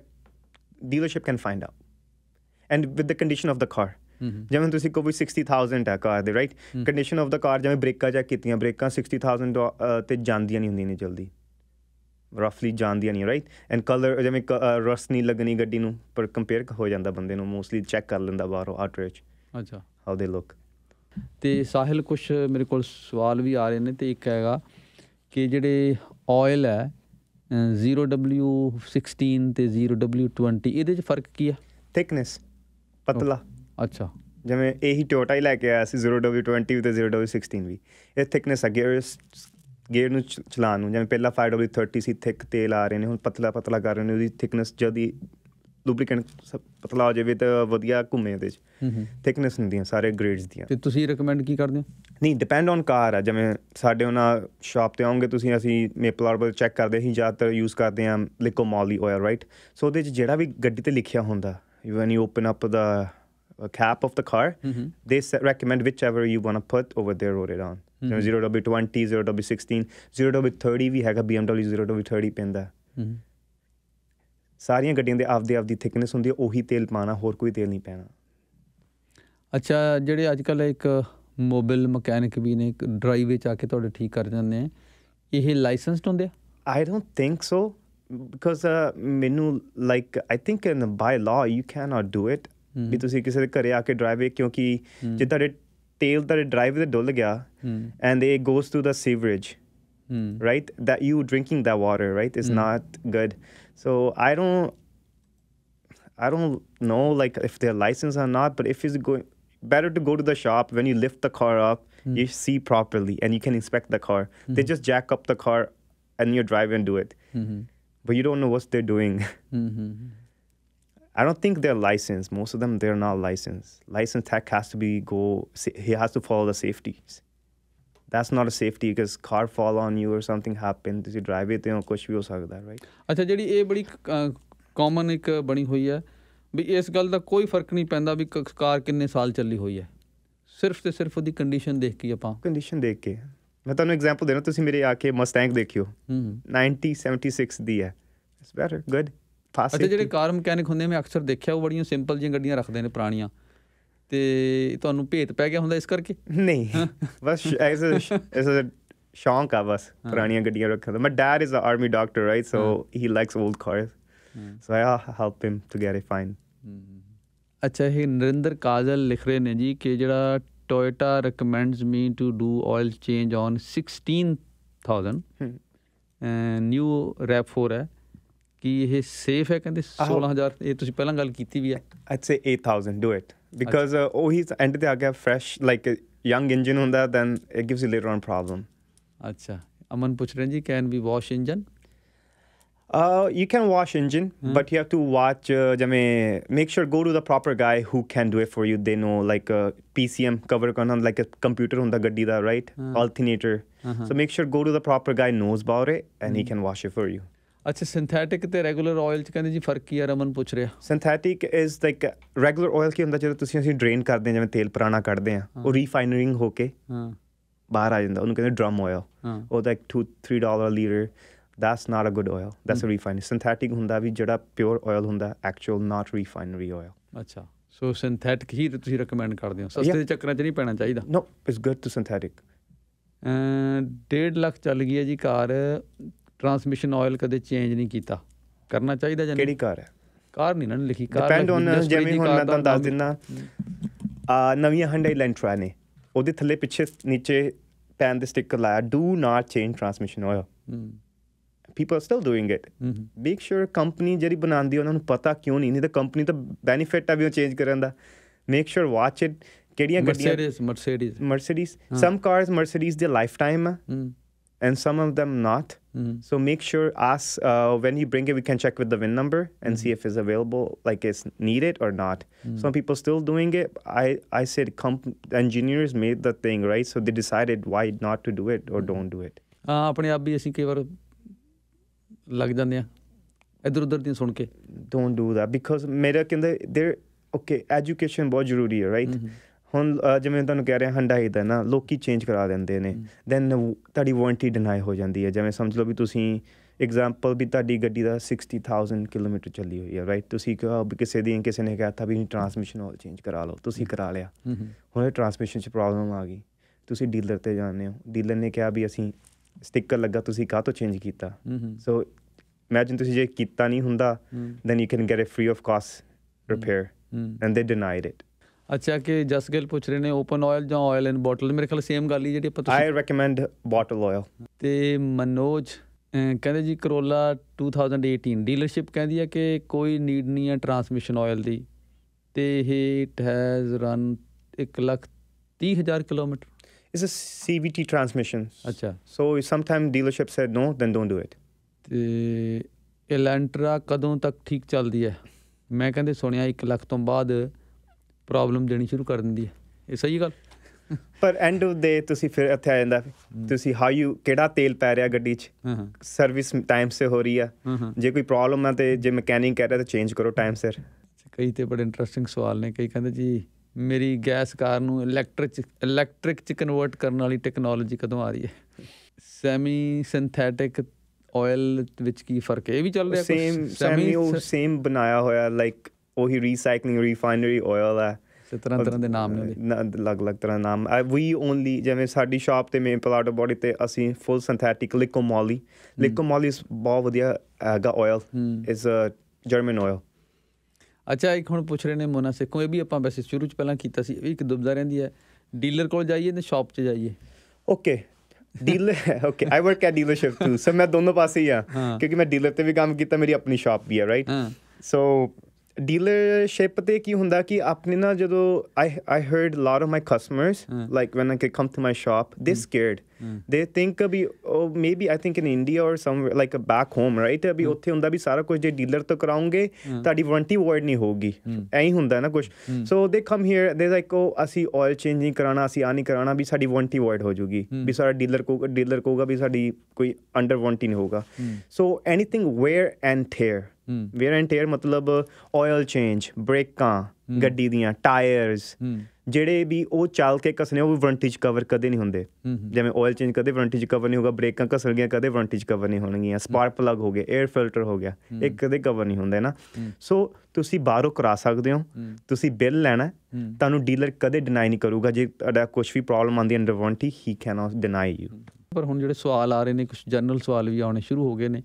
dealership can find out and with the condition of the car ਹੂੰ ਹੂੰ ਜਿਵੇਂ ਤੁਸੀਂ ਕੋਈ 60000 ਹੈ ਕਾਰ ਦੇ right. Condition of the car ਜਿਵੇਂ ਬ੍ਰੇਕਾਂ ਚੈੱਕ ਕੀਤੀਆਂ ਬ੍ਰੇਕਾਂ 60000 ਤੋਂ, ਜਾਂਦੀਆਂ ਨਹੀਂ ਹੁੰਦੀਆਂ ਨੇ ਜਲਦੀ। ਰਫਲੀ ਜਾਂਦੀਆਂ ਨਹੀਂ ਰਾਈਟ ਐਂਡ ਕਲਰ ਜਿਵੇਂ ਰਸ ਨਹੀਂ ਲੱਗਣੀ ਗੱਡੀ ਨੂੰ ਪਰ ਕੰਪੇਅਰ ਹੋ ਜਾਂਦਾ ਬੰਦੇ ਨੂੰ ਮੋਸਟਲੀ ਚੈੱਕ ਕਰ ਲੈਂਦਾ ਬਾਹਰੋਂ ਆਊਟਰੀਚ ਅੱਛਾ। ਹਾਊ ਦੇ ਲੁੱਕ ਤੇ ਸਾਹਿਲ ਕੁਝ ਮੇਰੇ ਕੋਲ ਸਵਾਲ ਵੀ ਆ ਰਹੇ ਨੇ ਤੇ ਇੱਕ ਹੈਗਾ ਕਿ ਜਿਹੜੇ ਆਇਲ ਹੈ ਅਹ 0W16 ਤੇ 0W20 ਇਹਦੇ 'ਚ ਫ਼ਰਕ ਕੀ ਹੈ ਥਿਕਨੈਸ ਪਤਲਾ। ਅੱਛਾ। ਜਿਵੇਂ ਇਹੀ ਟੋਟਾ ਹੀ ਲੈ ਕੇ ਆਇਆ ਸੀ 0W20 ਤੇ 0W16 ਵੀ। ਇਹ ਥਿਕਨੈਸ ਆ ਗੇਅਰ ਨੂੰ ਚਲਾਉਣ ਨੂੰ ਜਿਵੇਂ ਪਹਿਲਾਂ 5W30 ਸੀ ਥਿਕ ਤੇਲ ਆ ਰਹੇ ਨੇ ਹੁਣ ਪਤਲਾ ਪਤਲਾ ਕਰ ਰਹੇ ਨੇ ਉਹਦੀ ਥਿਕਨੈਸ ਜਦੀ ਲੂਬਰੀਕੈਂਟ ਪਤਲਾ ਹੋ ਜਾਵੇ ਤਾਂ ਵਧੀਆ ਘੁੰਮੇ ਉਹਦੇ ਚ। ਥਿਕਨੈਸ ਹੁੰਦੀਆਂ ਸਾਰੇ ਗ੍ਰੇਡਸ ਦੀਆਂ। ਤੇ ਤੁਸੀਂ ਰეკਮੈਂਡ ਕੀ ਕਰਦੇ ਹੋ? ਨਹੀਂ ਡਿਪੈਂਡ ਔਨ ਕਾਰ ਆ ਜਿਵੇਂ ਸਾਡੇ ਉਹਨਾਂ ਸ਼ਾਪ ਤੇ ਆਉਂਗੇ ਤੁਸੀਂ ਅਸੀਂ ਮੇਪਲ ਆਰਬਲ ਚੈੱਕ ਕਰਦੇ ਹੀ ਜ਼ਿਆਦਾਤਰ ਯੂਜ਼ ਕਰਦੇ ਹਾਂ ਲਿਕੋਮੋਲੀ ਆਇਲ ਰਾਈਟ ਸੋ ਉਹਦੇ ਚ ਜਿਹੜਾ ਵੀ ਗੱਡੀ ਤੇ ਲਿਖਿਆ ਹੁੰਦਾ you open up the uh, cap of the car ਹੂੰ ਹੂੰ they se- recommend whichever you want to put over there wrote it on ਜਿਵੇਂ 0W20 0W16 0W30 ਵੀ ਹੈਗਾ BMW 0W30 ਪੈਂਦਾ ਹੂੰ ਹੂੰ। ਸਾਰੀਆਂ ਗੱਡੀਆਂ ਦੇ ਆਪਦੇ ਆਪਦੀ ਥਿਕਨੈਸ ਹੁੰਦੀ ਹੈ ਉਹੀ ਤੇਲ ਪਾਣਾ ਹੋਰ ਕੋਈ ਤੇਲ ਨਹੀਂ ਪੈਣਾ ਅੱਛਾ ਜਿਹੜੇ ਅੱਜ ਕੱਲ ਇੱਕ ਮੋਬਾਈਲ ਮਕੈਨਿਕ ਵੀ ਨੇ ਇੱਕ ਡਰਾਈਵ ਵਿੱਚ ਆ ਕੇ ਤੁਹਾਡੇ ਠੀਕ ਕਰ ਜਾਂਦੇ ਆ ਇਹ ਲਾਇਸੈਂਸਡ ਹੁੰਦੇ ਆ I don't think so because uh, ਮੈਨੂੰ like I think in by law you cannot do it ਵੀ ਤੁਸੀਂ ਕਿਸੇ ਦੇ ਘਰੇ ਆ ਕੇ ਡਰਾਈਵੇ ਕਿਉਂਕਿ ਜੇ ਤੁਹਾਡੇ ਤੇਲ ਤੁਹਾਡੇ ਡਰਾਈਵ ਤੇ ਡੁੱਲ ਗਿਆ ਹੂੰ and it goes to the sewerage ਹੂੰ right that you drinking that water right is not good so i don't i don't know like if they're licensed or not but if it's going better to go to the shop when you lift the car up you see properly and you can inspect the car they just jack up the car and you drive and do it ਹੂੰ ਹੂੰ but you don't know what they're doing ਹੂੰ ਹੂੰ I don't think they're licensed most of them they're not licensed licensed tech has to be go he has to follow the safeties that's not a safety because car fall on you or something happen ਤੁਸੀਂ drive it ਤੇ ਕੁਝ ਵੀ ਹੋ ਸਕਦਾ right ਅੱਛਾ ਜਿਹੜੀ ਇਹ ਬੜੀ common ਇੱਕ ਬਣੀ ਹੋਈ ਹੈ ਵੀ ਇਸ ਗੱਲ ਦਾ ਕੋਈ ਫ਼ਰਕ ਨਹੀਂ ਪੈਂਦਾ ਵੀ ਕਾਰ ਕਿੰਨੇ ਸਾਲ ਚੱਲੀ ਹੋਈ ਹੈ ਸਿਰਫ ਤੇ ਸਿਰਫ ਉਹਦੀ ਕੰਡੀਸ਼ਨ ਦੇਖ ਕੇ ਹੀ ਆਪਾਂ ਕੰਡੀਸ਼ਨ ਦੇਖ ਕੇ ਮੈਂ ਤੁਹਾਨੂੰ ਐਗਜ਼ਾਮਪਲ ਦੇਣਾ ਤੁਸੀਂ ਮੇਰੇ ਆ ਕੇ ਮਸਟੈਂਗ ਦੇਖਿਓ ਹੂੰ 90 76 ਦੀ ਹੈ ਇਟਸ ਬੈਟਰ ਗੁੱਡ ਫਾਸਟ ਅੱਛਾ ਜਿਹੜੇ ਕਾਰ ਮਕੈਨਿਕ ਹੁੰਦੇ ਮੈਂ ਅਕਸਰ ਦੇਖਿਆ ਉਹ ਬੜੀਆਂ ਸਿੰਪਲ ਜਿਹੀਆਂ ਗੱਡੀਆਂ ਰੱਖਦੇ ਨੇ ਪੁਰਾਣੀਆਂ। ਤੇ ਤੁਹਾਨੂੰ ਭੇਤ ਪੈ ਗਿਆ ਹੁੰਦਾ ਇਸ ਕਰਕੇ? ਨਹੀਂ ਬਸ ਐਜ਼ ਅ ਸ਼ੌਂਕ ਆ ਬਸ ਪੁਰਾਣੀਆਂ ਗੱਡੀਆਂ ਰੱਖਣ ਦਾ। My dad is an army doctor right? So he likes old cars. so I help him to get it fine. ਅੱਛਾ ਇਹ ਨਰਿੰਦਰ ਕਾਜਲ ਲਿਖ ਰਹੇ ਨੇ ਜੀ ਕਿ ਜਿਹੜਾ Toyota recommends me to do oil change on 16000 Hmm. New RAV four ਹੈ। ਕਿ ਇਹ ਸੇਫ ਹੈ ਕਹਿੰਦੇ 16000 ਇਹ ਤੁਸੀਂ ਪਹਿਲਾਂ ਗੱਲ ਕੀਤੀ ਵੀ ਹੈ I'd say 8000 do it because uh, oh he's end ਤੇ ਆ ਗਿਆ fresh like a young engine ਹੁੰਦਾ then it gives you later on problem ਅੱਛਾ ਅਮਨ ਪੁੱਛ ਰਹੇ ਜੀ can we wash engine Uh, you can wash engine, but you have to watch. Uh, ਜਿਵੇਂ make sure go to the proper guy who can do it for you. They know like uh, PCM cover ਕਰਨਾ like a computer ਹੁੰਦਾ ਗੱਡੀ ਦਾ right alternator. So make sure go to the proper guy knows about it and he can wash it for you. ਅੱਛਾ synthetic ਤੇ regular oil ਚ ਕਹਿੰਦੇ ਜੀ ਫ਼ਰਕ ਕੀ ਹੈ ਰਮਨ ਪੁੱਛ ਰਿਹਾ। Synthetic is like regular oil ਕੀ ਹੁੰਦਾ ਜਦੋਂ ਤੁਸੀਂ ਅਸੀਂ ਡਰੇਨ ਕਰਦੇ ਹਾਂ ਜਿਵੇਂ ਤੇਲ ਪੁਰਾਣਾ ਕੱਢਦੇ ਆ ਉਹ ਰੀਫਾਈਨਰਿੰਗ ਹੋ ਕੇ ਹਾਂ। ਬਾਹਰ ਆ ਜਾਂਦਾ ਉਹਨੂੰ ਕਹਿੰਦੇ ਡਰਮ ਆਇਲ ਹਾਂ। ਉਹ like 2 3 dollar litre that's not a good oil that's a refinery synthetic ਹੁੰਦਾ ਵੀ ਜਿਹੜਾ ਪਿਓਰ oil ਹੁੰਦਾ actual not refinery oil ਅੱਛਾ ਸੋ ਸਿੰਥੈਟਿਕ ਹੀ ਤੁਸੀਂ ਰეკਮੈਂਡ ਕਰਦੇ ਹੋ। ਸਸਤੇ ਦੇ ਚੱਕਰਾਂ 'ਚ ਨਹੀਂ ਪੈਣਾ ਚਾਹੀਦਾ? It's good to synthetic ਅਮ ਡੇਢ ਲੱਖ ਚੱਲ ਗਈ ਹੈ ਜੀ ਕਾਰ। ਟਰਾਂਸਮਿਸ਼ਨ ਆਇਲ ਕਦੇ ਚੇਂਜ ਨਹੀਂ ਕੀਤਾ। ਕਰਨਾ ਚਾਹੀਦਾ ਜਾਂ ਨਹੀਂ? ਕਿਹੜੀ ਕਾਰ ਹੈ? ਕਾਰ ਨਹੀਂ ਨਾ ਲਿਖੀ ਕਾਰ। ਡਿਪੈਂਡ ਔਨ ਜਿਵੇਂ ਦੀ ਹੁਣ ਮੈਂ ਦਾ ਤੁਹਾਨੂੰ ਦੱਸ ਦਿੰਦਾ ਆ ਨਵੀਆਂ ਹੰਡਾਈ ਲੈਂਟਰਾ ਨੇ। ਉਹਦੇ ਥੱਲੇ ਪਿੱਛੇ ਨੀਚੇ ਪੈਨ ਦੇ ਸਟicker ਲਾਇਆ do not change transmission oil people are still doing it make sure company ਜਿਹੜੀ ਬਣਾਉਂਦੀ ਉਹਨਾਂ ਨੂੰ ਪਤਾ ਕਿਉਂ ਨਹੀਂ ਨਹੀਂ ਤਾਂ ਕੰਪਨੀ ਤਾਂ ਬੈਨੀਫਿਟ ਆ ਵੀ ਉਹ ਚੇਂਜ ਕਰਨ ਦਾ। ਮੇਕ ਸ਼ੋਰ ਵਾਚ ਇਟ ਕਿਹੜੀਆਂ ਗੱਡੀਆਂ Mercedes Mercedes Mercedes. Some cars, Mercedes, their lifetime, uh, ਹੂੰ। and some of them not. ਹੂੰ So make sure, ask uh, when you bring it, we can check with the VIN number and see if it's available, like it's needed or not. Some people still doing it. I I said, comp- engineers made the thing right, so they decided why not to do it or don't do it. ਹਾਂ ਆਪਣੇ ਆਪ ਵੀ ਅਸੀਂ ਕਈ ਵਾਰ ਲੱਗ ਜਾਂਦੇ ਆ ਇਧਰ ਉਧਰ ਦੀ ਸੁਣ ਕੇ Don't do that because ਮੇਰਾ ਕਹਿੰਦੇ there okay education ਬਹੁਤ ਜ਼ਰੂਰੀ ਹੈ right ਹੁਣ ਜਿਵੇਂ ਤੁਹਾਨੂੰ ਕਹਿ ਰਿਹਾ ਹੰਡਾਈ ਦਾ ਨਾ ਲੋਕੀ ਚੇਂਜ ਕਰਾ ਦਿੰਦੇ ਨੇ। ਦੈਨ ਤੁਹਾਡੀ ਵਾਰੰਟੀ ਡਿਨਾਈ ਹੋ ਜਾਂਦੀ ਹੈ। ਜਿਵੇਂ ਸਮਝ ਲਓ ਵੀ ਤੁਸੀਂ ਐਗਜ਼ਾਮਪਲ ਵੀ ਤੁਹਾਡੀ ਗੱਡੀ ਦਾ 60000 ਕਿਲੋਮੀਟਰ ਚੱਲੀ ਹੋਈ ਹੈ ਰਾਈਟ ਤੁਸੀਂ ਕਿਹਾ ਕਿਸੇ ਦੀ ਕਿਸੇ ਨੇ ਕਹਿਤਾ ਵੀ ਟਰਾਂਸਮਿਸ਼ਨ ਆਇਲ ਚੇਂਜ ਕਰਾ ਲਓ ਤੁਸੀਂ ਕਰਾ ਲਿਆ। ਹੁਣ ਇਹ ਟਰਾਂਸਮਿਸ਼ਨ 'ਚ ਪ੍ਰੋਬਲਮ ਆ ਗਈ। ਤੁਸੀਂ ਡੀਲਰ ਤੇ ਜਾਂਦੇ ਹੋ। ਡੀਲਰ ਨੇ ਕਿਹਾ ਵੀ ਅਸੀਂ ਸਟicker ਲੱਗਾ ਤੁਸੀਂ ਕਾਹ ਤੋਂ ਚੇਂਜ ਕੀਤਾ? ਸੋ ਇਮੇਜਿਨ ਤੁਸੀਂ ਜੇ ਕੀਤਾ ਨਹੀਂ ਹੁੰਦਾ you can get it free of cost repair ਹੂੰ। and they denied it ਅੱਛਾ ਕਿ ਜਸਗਿਲ ਪੁੱਛ ਰਹੇ ਨੇ ਓਪਨ ਆਇਲ ਜਾਂ ਆਇਲ ਇਨ ਬੋਟਲ ਮੇਰੇ ਖਿਆਲ ਸੇਮ ਗੱਲ ਹੀ ਜਿਹੜੀ ਆਪਾਂ ਤੁਸੀਂ i recommend bottle oil. ਤੇ ਮਨੋਜ ਕਹਿੰਦੇ ਜੀ ਕਰੋਲਾ 2018 ਡੀਲਰਸ਼ਿਪ ਕਹਿੰਦੀ ਹੈ ਕਿ ਕੋਈ ਨੀਡ ਨਹੀਂ ਹੈ ਟਰਾਂਸਮਿਸ਼ਨ ਆਇਲ ਦੀ। ਤੇ ਇਹ ਇਟ ਹੈਜ਼ ਰਨ 1 ਲੱਖ 30 ਹਜ਼ਾਰ kilometre. It's a cvt transmission. ਅੱਛਾ। If sometime dealership said no then don't do it. ਤੇ ਐਲੈਂਟਰਾ ਕਦੋਂ ਤੱਕ ਠੀਕ ਚੱਲਦੀ ਹੈ? ਮੈਂ ਕਹਿੰਦੇ ਸੁਣਿਆ 1 ਲੱਖ ਤੋਂ ਬਾਅਦ। ਪ੍ਰੋਬਲਮ ਦੇਣੀ ਸ਼ੁਰੂ ਕਰ ਦਿੰਦੀ ਹੈ। ਇਹ ਸਹੀ ਗੱਲ? ਪਰ of the day ਤੁਸੀਂ ਫਿਰ ਇੱਥੇ ਆ ਜਾਂਦਾ ਤੁਸੀਂ how you ਕਿਹੜਾ ਤੇਲ ਪੈ ਰਿਹਾ ਗੱਡੀ 'ਚ? ਸਰਵਿਸ ਟਾਈਮ ਸੇ ਹੋ ਰਹੀ ਆ। ਜੇ ਕੋਈ ਪ੍ਰੋਬਲਮ ਆ ਤੇ ਜੇ ਮਕੈਨਿਕ ਕਹਿ ਰਿਹਾ ਤਾਂ ਚੇਂਜ ਕਰੋ ਟਾਈਮ ਸਿਰ। ਕਈ ਤੇ ਬੜੇ ਇੰਟਰਸਟਿੰਗ ਸਵਾਲ ਨੇ। ਕਈ ਕਹਿੰਦੇ ਜੀ ਮੇਰੀ ਗੈਸ ਕਾਰ ਨੂੰ ਇਲੈਕਟ੍ਰਿਕ ਇਲੈਕਟ੍ਰਿਕ ਚ ਕਨਵਰਟ ਕਰਨ ਵਾਲੀ ਟੈਕਨੋਲੋਜੀ ਕਦੋਂ ਆ ਰਹੀ ਹੈ? ਸੈਮੀ ਸਿੰਥੈਟਿਕ ਆਇਲ ਵਿੱਚ ਕੀ ਫ਼ਰਕ ਹੈ? ਇਹ ਵੀ ਚੱਲ ਰਿਹਾ? ਸੇਮ ਸੈਮੀ ਉਹ ਸੇਮ ਬਣਾਇਆ ਹੋਇਆ ਲਾਈਕ ਉਹੀ ਰੀਸਾਈਕਲਿੰਗ ਰਿਫਾਈਨਰੀ ਆਇਲ ਇਸੇ ਤਰ੍ਹਾਂ ਤਰ੍ਹਾਂ ਦੇ ਨਾਮ ਨੇ ਉਹਦੇ। ਅਲੱਗ ਅਲੱਗ ਤਰ੍ਹਾਂ ਨਾਮ। ਵੀ ਓਨਲੀ ਜਿਵੇਂ ਸਾਡੀ ਸ਼ਾਪ ਤੇ ਮੇਨ ਪਲਾਟੋ ਬੋਡੀ ਤੇ ਅਸੀਂ ਫੁੱਲ ਸਿੰਥੈਟਿਕ ਲਿਕੋਮੋਲੀ ਲਿਕੋਮੋਲੀ ਬਹੁਤ ਵਧੀਆ ਹੈਗਾ ਆਇਲ ਹੂੰ। ਇਜ਼ ਅ ਜਰਮਨ ਆਇਲ ਅੱਛਾ ਇੱਕ ਹੁਣ ਪੁੱਛ ਰਹੇ ਨੇ ਮੋਨਾ ਸੇਖੋਂ ਇਹ ਵੀ ਆਪਾਂ ਵੈਸੇ ਸ਼ੁਰੂ ਚ ਪਹਿਲਾਂ ਕੀਤਾ ਸੀ ਇੱਕ ਦੁਬਦਾ ਰਹਿੰਦੀ ਹੈ। ਡੀਲਰ ਕੋਲ ਜਾਈਏ ਤੇ ਸ਼ਾਪ 'ਚ ਜਾਈਏ? Okay dealer okay I work at dealership too so ਮੈਂ ਦੋਨੋਂ ਪਾਸੇ ਹੀ ਆ। ਹਾਂ। ਕਿਉਂਕਿ ਮੈਂ ਡੀਲਰ ਤੇ ਵੀ ਕੰਮ ਕੀਤਾ ਮੇਰੀ ਆਪਣੀ ਸ਼ਾਪ ਵੀ ਹੈ ਰਾਈਟ ਹਾਂ। ਸੋ ਡੀਲਰਸ਼ਿਪ ਤੇ ਕੀ ਹੁੰਦਾ ਕਿ ਆਪਣੇ ਨਾ ਜਦੋਂ I I heard lot of my customers. Like when I come to my shop they scared they think we ਉਹ maybe I think in India or somewhere like back home right ਵੀ ਉੱਥੇ ਹੁੰਦਾ ਵੀ ਸਾਰਾ ਕੁਝ ਜੇ ਡੀਲਰ ਤੋਂ ਕਰਾਉਂਗੇ ਤੁਹਾਡੀ warranty ward ਨਹੀਂ ਹੋਊਗੀ। ਐਂ ਹੀ ਹੁੰਦਾ ਨਾ ਕੁਝ ਸੋ ਦੇ ਕਮ ਹੇਅਰ ਦੇ ਲਾਈਕ ਉਹ ਅਸੀਂ ਆਇਲ ਚੇਂਜ ਨਹੀਂ ਕਰਾਣਾ ਅਸੀਂ ਆ ਨਹੀਂ ਕਰਾਣਾ ਵੀ ਸਾਡੀ ਵਾਰੰਟੀ ਵਾਰਡ ਹੋ ਜਾਊਗੀ ਵੀ ਸਾਡਾ ਡੀਲਰ ਕੋ ਡੀਲਰ ਕਹੂਗਾ ਵੀ ਸਾਡੀ ਕੋਈ ਅੰਡਰ ਵਾਰੰਟੀ ਨਹੀਂ ਹੋਊਗਾ। So anything wear and tear wear and tear ਮਤਲਬ ਆਇਲ ਚੇਂਜ ਬ੍ਰੇਕਾਂ ਗੱਡੀ ਦੀਆਂ ਟਾਇਰਸ ਜਿਹੜੇ ਵੀ ਉਹ ਚੱਲ ਕੇ ਘਸਨੇ ਉਹ ਵਾਰੰਟੀ ਚ ਕਵਰ ਕਦੇ ਨਹੀਂ ਹੁੰਦੇ। ਜਿਵੇਂ ਆਇਲ ਚੇਂਜ ਕਦੇ ਵਾਰੰਟੀ ਚ ਕਵਰ ਨਹੀਂ ਹੋਗਾ ਬ੍ਰੇਕਾਂ ਘਸਣ ਗਈਆਂ ਕਦੇ ਵਾਰੰਟੀ ਚ ਕਵਰ ਨਹੀਂ ਹੋਣਗੀਆਂ। ਸਪਾਰਕ ਪਲੱਗ ਹੋ ਗਿਆ 에ਅਰ ਫਿਲਟਰ ਹੋ ਗਿਆ ਇਹ ਕਦੇ ਕਵਰ ਨਹੀਂ ਹੁੰਦੇ ਨਾ। ਸੋ ਤੁਸੀਂ ਬਾਹਰੋਂ ਕਰਾ ਸਕਦੇ ਹੋ। ਤੁਸੀਂ ਬਿੱਲ ਲੈਣਾ। ਤੁਹਾਨੂੰ ਡੀਲਰ ਕਦੇ ਡਿਨਾਈ ਨਹੀਂ ਕਰੂਗਾ। ਜੇ ਤੁਹਾਡਾ ਕੁਝ ਵੀ ਪ੍ਰੋਬਲਮ ਆਉਂਦੀ ਹੈ under warranty he cannot deny you ਪਰ ਹੁਣ ਜਿਹੜੇ ਸਵਾਲ ਆ ਰਹੇ ਨੇ ਕੁਝ ਜਨਰਲ ਸਵਾਲ ਵੀ ਆਉਣੇ ਸ਼ੁਰੂ ਹੋ ਗਏ ਨੇ।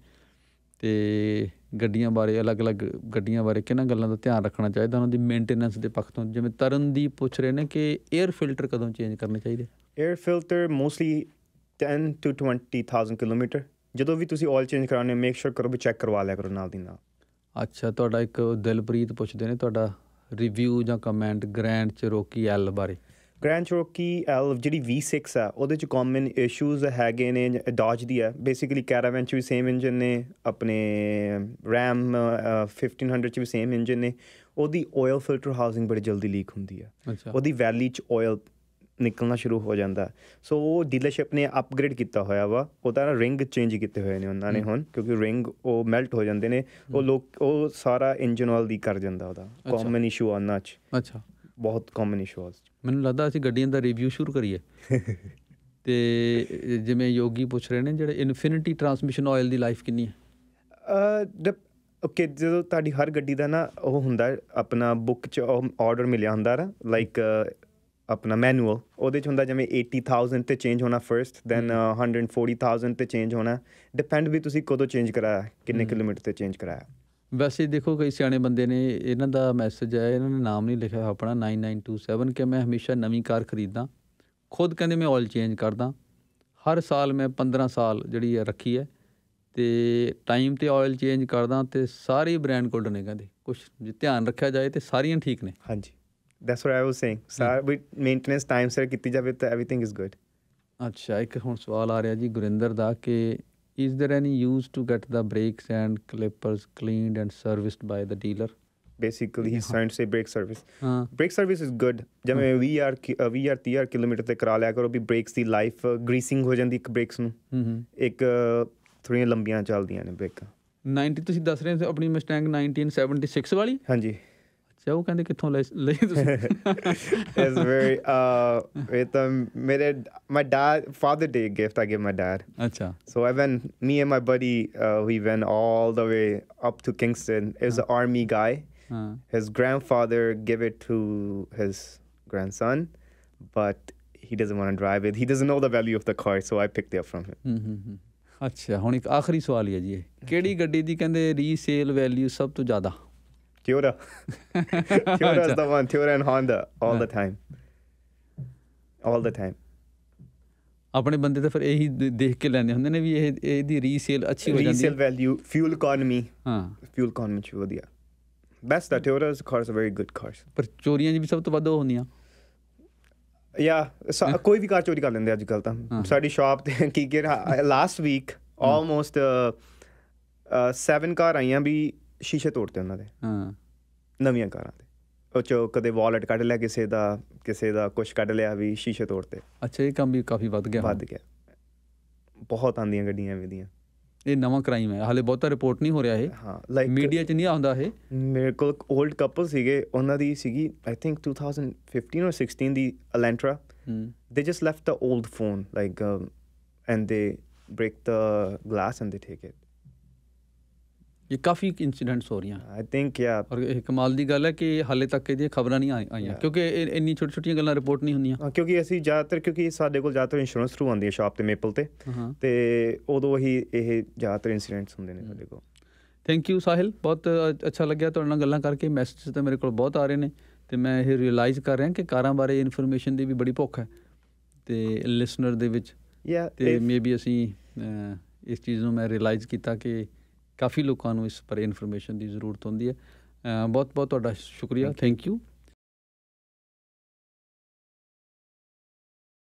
ਤੇ ਗੱਡੀਆਂ ਬਾਰੇ ਅਲੱਗ-ਅਲੱਗ ਗੱਡੀਆਂ ਬਾਰੇ ਕਿਹਨਾਂ ਗੱਲਾਂ ਦਾ ਧਿਆਨ ਰੱਖਣਾ ਚਾਹੀਦਾ? ਉਹਨਾਂ ਦੀ ਮੇਨਟੇਨੈਂਸ ਦੇ ਪੱਖ ਤੋਂ ਜਿਵੇਂ ਤਰਨਦੀਪ ਪੁੱਛ ਰਹੇ ਨੇ ਕਿ 에ਅਰ ਫਿਲਟਰ ਕਦੋਂ ਚੇਂਜ ਕਰਨੇ ਚਾਹੀਦੇ? Air filter mostly 10 to 20000 kilometre ਜਦੋਂ ਵੀ ਤੁਸੀਂ ਆਇਲ ਚੇਂਜ ਕਰਾਉਣੇ ਮੇਕ ਸ਼ੋਰ ਕਰੋ ਵੀ ਚੈੱਕ ਕਰਵਾ ਲਿਆ ਕਰੋ ਨਾਲ ਦੀ ਨਾਲ। ਅੱਛਾ ਤੁਹਾਡਾ ਇੱਕ ਦਿਲਪ੍ਰੀਤ ਪੁੱਛਦੇ ਨੇ ਤੁਹਾਡਾ ਰਿਵਿਊ ਜਾਂ ਕਮੈਂਟ ਗ੍ਰੈਂਡ ਚਰੋਕੀ ਐਲ ਬਾਰੇ। ਗ੍ਰੈਂਡ ਚੋਰਕੀ ਐਲ ਜਿਹੜੀ V6 ਆ ਉਹਦੇ ਚ ਕਾਮਨ ਇਸ਼ੂਜ਼ ਹੈਗੇ ਨੇ ਡਾਜ ਦੀ ਹੈ ਬੇਸਿਕਲੀ ਕੈਰਾਵਨ ਚ ਵੀ ਸੇਮ ਇੰਜਨ ਨੇ ਆਪਣੇ RAM 1500 ਚ ਵੀ ਸੇਮ ਇੰਜਨ ਨੇ। ਉਹਦੀ ਆਇਲ ਫਿਲਟਰ ਹਾਊਸਿੰਗ ਬੜੀ ਜਲਦੀ ਲੀਕ ਹੁੰਦੀ ਅੱਛਾ। ਉਹਦੀ ਵੈਲੀ ਚ ਆਇਲ ਨਿਕਲਣਾ ਸ਼ੁਰੂ ਹੋ ਜਾਂਦਾ। ਸੋ ਉਹ ਡੀਲਰਸ਼ਿਪ ਨੇ ਅਪਗ੍ਰੇਡ ਕੀਤਾ ਹੋਇਆ ਵਾ। ਉਹਦਾ ਰਿੰਗ ਚੇਂਜ ਕੀਤੇ ਹੋਏ ਨੇ ਉਹਨਾਂ ਨੇ ਹੁਣ ਕਿਉਂਕਿ ਰਿੰਗ ਉਹ ਮੈਲਟ ਹੋ ਜਾਂਦੇ ਨੇ। ਉਹ ਲੋਕ ਉਹ ਸਾਰਾ ਇੰਜਨ ਆਇਲ ਦੀ ਕਰ ਜਾਂਦਾ ਉਹਦਾ। ਕਾਮਨ ਇਸ਼ੂ ਉਹਨਾਂ ਚ। ਅੱਛਾ। ਬਹੁਤ ਕਾਮਨ ਇਸ਼ੂ ਆ ਮੈਨੂੰ ਲੱਗਦਾ ਅਸੀਂ ਗੱਡੀਆਂ ਦਾ ਰਿਵਿਊ ਸ਼ੁਰੂ ਕਰੀਏ। ਤੇ ਜਿਵੇਂ ਯੋਗੀ ਪੁੱਛ ਰਹੇ ਨੇ ਜਿਹੜੇ ਇਨਫਿਨਿਟੀ ਟਰਾਂਸਮਿਸ਼ਨ ਆਇਲ ਦੀ ਲਾਈਫ ਕਿੰਨੀ ਹੈ? ਅ ਓਕੇ ਜਦੋਂ ਤੁਹਾਡੀ ਹਰ ਗੱਡੀ ਦਾ ਨਾ ਉਹ ਹੁੰਦਾ ਆਪਣਾ ਬੁੱਕ ਚ ਆਰਡਰ ਮਿਲਿਆ ਹੁੰਦਾ ਨਾ ਲਾਈਕ ਆਪਣਾ ਮੈਨੂਅਲ ਉਹਦੇ ਚ ਹੁੰਦਾ ਜਿਵੇਂ 80000 ਤੇ ਚੇਂਜ ਹੋਣਾ ਫਰਸਟ ਦੈਨ 140000 ਤੇ ਚੇਂਜ ਹੋਣਾ। ਡਿਪੈਂਡ ਵੀ ਤੁਸੀਂ ਕਦੋਂ ਚੇਂਜ ਕਰਾਇਆ ਕਿੰਨੇ ਕਿਲੋਮੀਟਰ ਤੇ ਚੇਂਜ ਕਰਾਇਆ। ਵੈਸੇ ਦੇਖੋ ਕਈ ਸਿਆਣੇ ਬੰਦੇ ਨੇ ਇਹਨਾਂ ਦਾ ਮੈਸੇਜ ਹੈ ਇਹਨਾਂ ਨੇ ਨਾਮ ਨਹੀਂ ਲਿਖਿਆ ਆਪਣਾ 9927 ਕਿ ਮੈਂ ਹਮੇਸ਼ਾ ਨਵੀਂ ਕਾਰ ਖਰੀਦਦਾ ਖੁਦ ਕਹਿੰਦੇ ਮੈਂ ਆਇਲ ਚੇਂਜ ਕਰਦਾ। ਹਰ ਸਾਲ ਮੈਂ 15 ਸਾਲ ਜਿਹੜੀ ਹੈ ਰੱਖੀ ਹੈ ਤੇ ਟਾਈਮ ਤੇ ਆਇਲ ਚੇਂਜ ਕਰਦਾ ਤੇ ਸਾਰੇ ਬ੍ਰਾਂਡ ਕੋਲ ਨੇ ਕਹਿੰਦੇ। ਕੁਝ ਜੇ ਧਿਆਨ ਰੱਖਿਆ ਜਾਏ ਤੇ ਸਾਰੀਆਂ ਠੀਕ ਨੇ। ਹਾਂਜੀ। That's what I was saying ਸਾਰ ਵੀ ਮੇਨਟੇਨੈਂਸ ਟਾਈਮ ਸਿਰ ਕੀਤੀ ਜਾਵੇ ਤਾਂ ਐਵਰੀਥਿੰਗ ਇਜ਼ ਗੁੱਡ ਅੱਛਾ ਇੱਕ ਹੁਣ ਸਵਾਲ ਆ ਰਿਹਾ ਜੀ ਗੁਰਿੰਦਰ ਦਾ ਕਿ is there any use to get the brakes and clippers cleaned and serviced by the dealer basically he's trying to say brake service ਹਾਂ brake service is good ਜਿਵੇਂ 20 ਯਾਰ 20 ਯਾਰ 30 ਯਾਰ ਕਿਲੋਮੀਟਰ ਤੇ ਕਰਾ ਲਿਆ ਕਰੋ ਵੀ ਬ੍ਰੇਕਸ ਦੀ ਲਾਈਫ ਗਰੀਸਿੰਗ ਹੋ ਜਾਂਦੀ ਇੱਕ ਬ੍ਰੇਕਸ ਨੂੰ ਹੂੰ ਹੂੰ ਇੱਕ ਥੋੜੀਆਂ ਲੰਬੀਆਂ ਚੱਲਦੀਆਂ ਨੇ ਬ੍ਰੇਕਾਂ 90 ਤੁਸੀਂ ਦੱਸ ਰਹੇ ਸੀ ਆਪਣੀ ਮਸਟੈਂਗ 1976 ਵਾਲੀ ਹਾਂਜੀ ਅੱਛਾ ਉਹ ਕਹਿੰਦੇ ਕਿੱਥੋਂ ਲਈ ਲਈ ਤੁਸੀਂ it's very uh with um ਮੇਰੇ my dad father day gift I give my dad ਅੱਛਾ so I went me and my buddy uh, we went all the way up to Kingston it was an army guy ਹਾਂ his grandfather gave it to his grandson but he doesn't want to drive it he doesn't know the value of the car so I picked it up from him ਹੂੰ ਹੂੰ ਹੂੰ ਅੱਛਾ ਹੁਣ ਇੱਕ ਆਖਰੀ ਸਵਾਲ ਹੀ ਹੈ ਜੀ ਇਹ ਕਿਹੜੀ ਗੱਡੀ ਦੀ ਕਹਿੰਦੇ ਰੀਸੇਲ ਵੈਲਿਊ ਸਭ ਤੋਂ ਜ਼ਿਆਦਾ Toyota Toyota is the one Toyota and Honda all the time all the time ਆਪਣੇ ਬੰਦੇ ਤਾਂ ਫਿਰ ਇਹੀ ਦੇ- ਦੇਖ ਕੇ ਲੈਂਦੇ ਹੁੰਦੇ ਨੇ ਵੀ ਇਹ ਇਹਦੀ ਰੀਸੇਲ ਅੱਛੀ ਹੋ ਜਾਂਦੀ ਹੈ value fuel economy ਹਾਂ fuel economy ਚ ਵਧੀਆ best that Toyota's cars are very good cars ਪਰ ਚੋਰੀਆਂ 'ਚ ਵੀ ਸਭ ਤੋਂ ਵੱਧ ਹੁੰਦੀਆਂ yeah ਕੋਈ ਵੀ ਕਾਰ ਚੋਰੀ ਕਰ ਲੈਂਦੇ ਅੱਜ ਕੱਲ ਤਾਂ। ਸਾਡੀ ਸ਼ਾਪ ਤੇ ਕੀ ਕਿ ਲਾਸਟ ਵੀਕ ਆਲਮੋਸਟ 7 ਕਾਰ ਆਈਆਂ ਵੀ ਸ਼ੀਸ਼ੇ ਤੋੜਤੇ ਉਹਨਾਂ ਦੇ। ਹਾਂ। ਨਵੀਆਂ ਕਾਰਾਂ ਦੇ ਉਹ ਚੋਂ ਕਦੇ ਵਾਲਟ ਕੱਢ ਲਿਆ ਕਿਸੇ ਦਾ ਕਿਸੇ ਦਾ ਕੁਝ ਕੱਢ ਲਿਆ ਵੀ ਸ਼ੀਸ਼ੇ ਤੋੜਤੇ। ਅੱਛਾ ਇਹ ਕੰਮ ਵੀ ਕਾਫੀ ਵੱਧ ਗਿਆ। ਵੱਧ ਗਿਆ। ਬਹੁਤ ਆਂਦੀਆਂ ਗੱਡੀਆਂ ਐਵੇਂ ਦੀਆਂ। ਇਹ ਨਵਾਂ ਕ੍ਰਾਈਮ ਹੈ। ਹਾਲੇ ਬਹੁਤਾ ਰਿਪੋਰਟ ਨਹੀਂ ਹੋ ਰਿਹਾ ਇਹ। ਹਾਂ ਲਾਈਕ ਮੀਡੀਆ 'ਚ ਨਹੀਂ ਆਉਂਦਾ ਇਹ। ਮੇਰੇ ਕੋਲ 올ਡ ਕਪਲ ਸੀਗੇ ਉਹਨਾਂ ਦੀ ਸੀਗੀ I think 2015 or 16 the Elantra they just left the old phone like um, and they break the glass and they take it ਇਹ ਕਾਫੀ ਇਨਸੀਡੈਂਟਸ ਹੋ ਰਹੀਆਂ i think yeah ਔਰ ਇਹ ਕਮਾਲ ਦੀ ਗੱਲ ਹੈ ਕਿ ਹਾਲੇ ਤੱਕ ਇਹਦੀਆਂ ਖਬਰਾਂ ਨਹੀਂ ਆਈ- ਆਈਆਂ. ਕਿਉਂਕਿ ਇਹ ਇੰਨੀ ਛੋਟੀ ਛੋਟੀਆਂ ਗੱਲਾਂ ਰਿਪੋਰਟ ਨਹੀਂ ਹੁੰਦੀਆਂ ਹਾਂ, ਕਿਉਂਕਿ ਅਸੀਂ ਜ਼ਿਆਦਾਤਰ ਕਿਉਂਕਿ ਸਾਡੇ ਕੋਲ ਜ਼ਿਆਦਾਤਰ ਇੰਸ਼ੋਰੈਂਸ ਥਰੂ ਆਉਂਦੀ ਹੈ ਸ਼ਾਪ ਤੇ ਮੇਪਲ ਤੇ ਤੇ ਉਦੋਂ ਹੀ ਇਹ ਜ਼ਿਆਦਾਤਰ ਇਨਸੀਡੈਂਟਸ ਹੁੰਦੇ ਨੇ ਸਾਡੇ ਕੋਲ ਥੈਂਕ ਯੂ ਸਾਹਿਲ ਬਹੁਤ ਅੱਛਾ ਲੱਗਿਆ ਤੁਹਾਡੇ ਨਾਲ ਗੱਲਾਂ ਕਰਕੇ ਮੈਸੇਜ ਤਾਂ ਮੇਰੇ ਕੋਲ ਬਹੁਤ ਆ ਰਹੇ ਨੇ ਤੇ ਮੈਂ ਇਹ ਰਿਅਲਾਈਜ਼ ਕਰ ਰਿਹਾ ਕਿ ਕਾਰਾਂ ਬਾਰੇ ਇਨਫੋਰਮੇਸ਼ਨ ਦੀ ਵੀ ਬੜੀ ਭੁੱਖ ਹੈ ਤੇ ਲਿਸਨਰ ਦੇ ਵਿੱਚ ਤੇ ਮੇਬੀ ਅਸੀਂ ਇਸ ਚੀਜ਼ ਨੂੰ ਮੈਂ ਰਿਅਲਾਈਜ਼ ਕੀਤਾ ਕਿ ਕਾਫੀ ਲੋਕਾਂ ਨੂੰ ਇਸ ਬਾਰੇ ਇਨਫੋਰਮੇਸ਼ਨ ਦੀ ਜ਼ਰੂਰਤ ਹੁੰਦੀ ਹੈ। ਬਹੁਤ ਬਹੁਤ ਤੁਹਾਡਾ ਸ਼ੁਕਰੀਆ। Thank you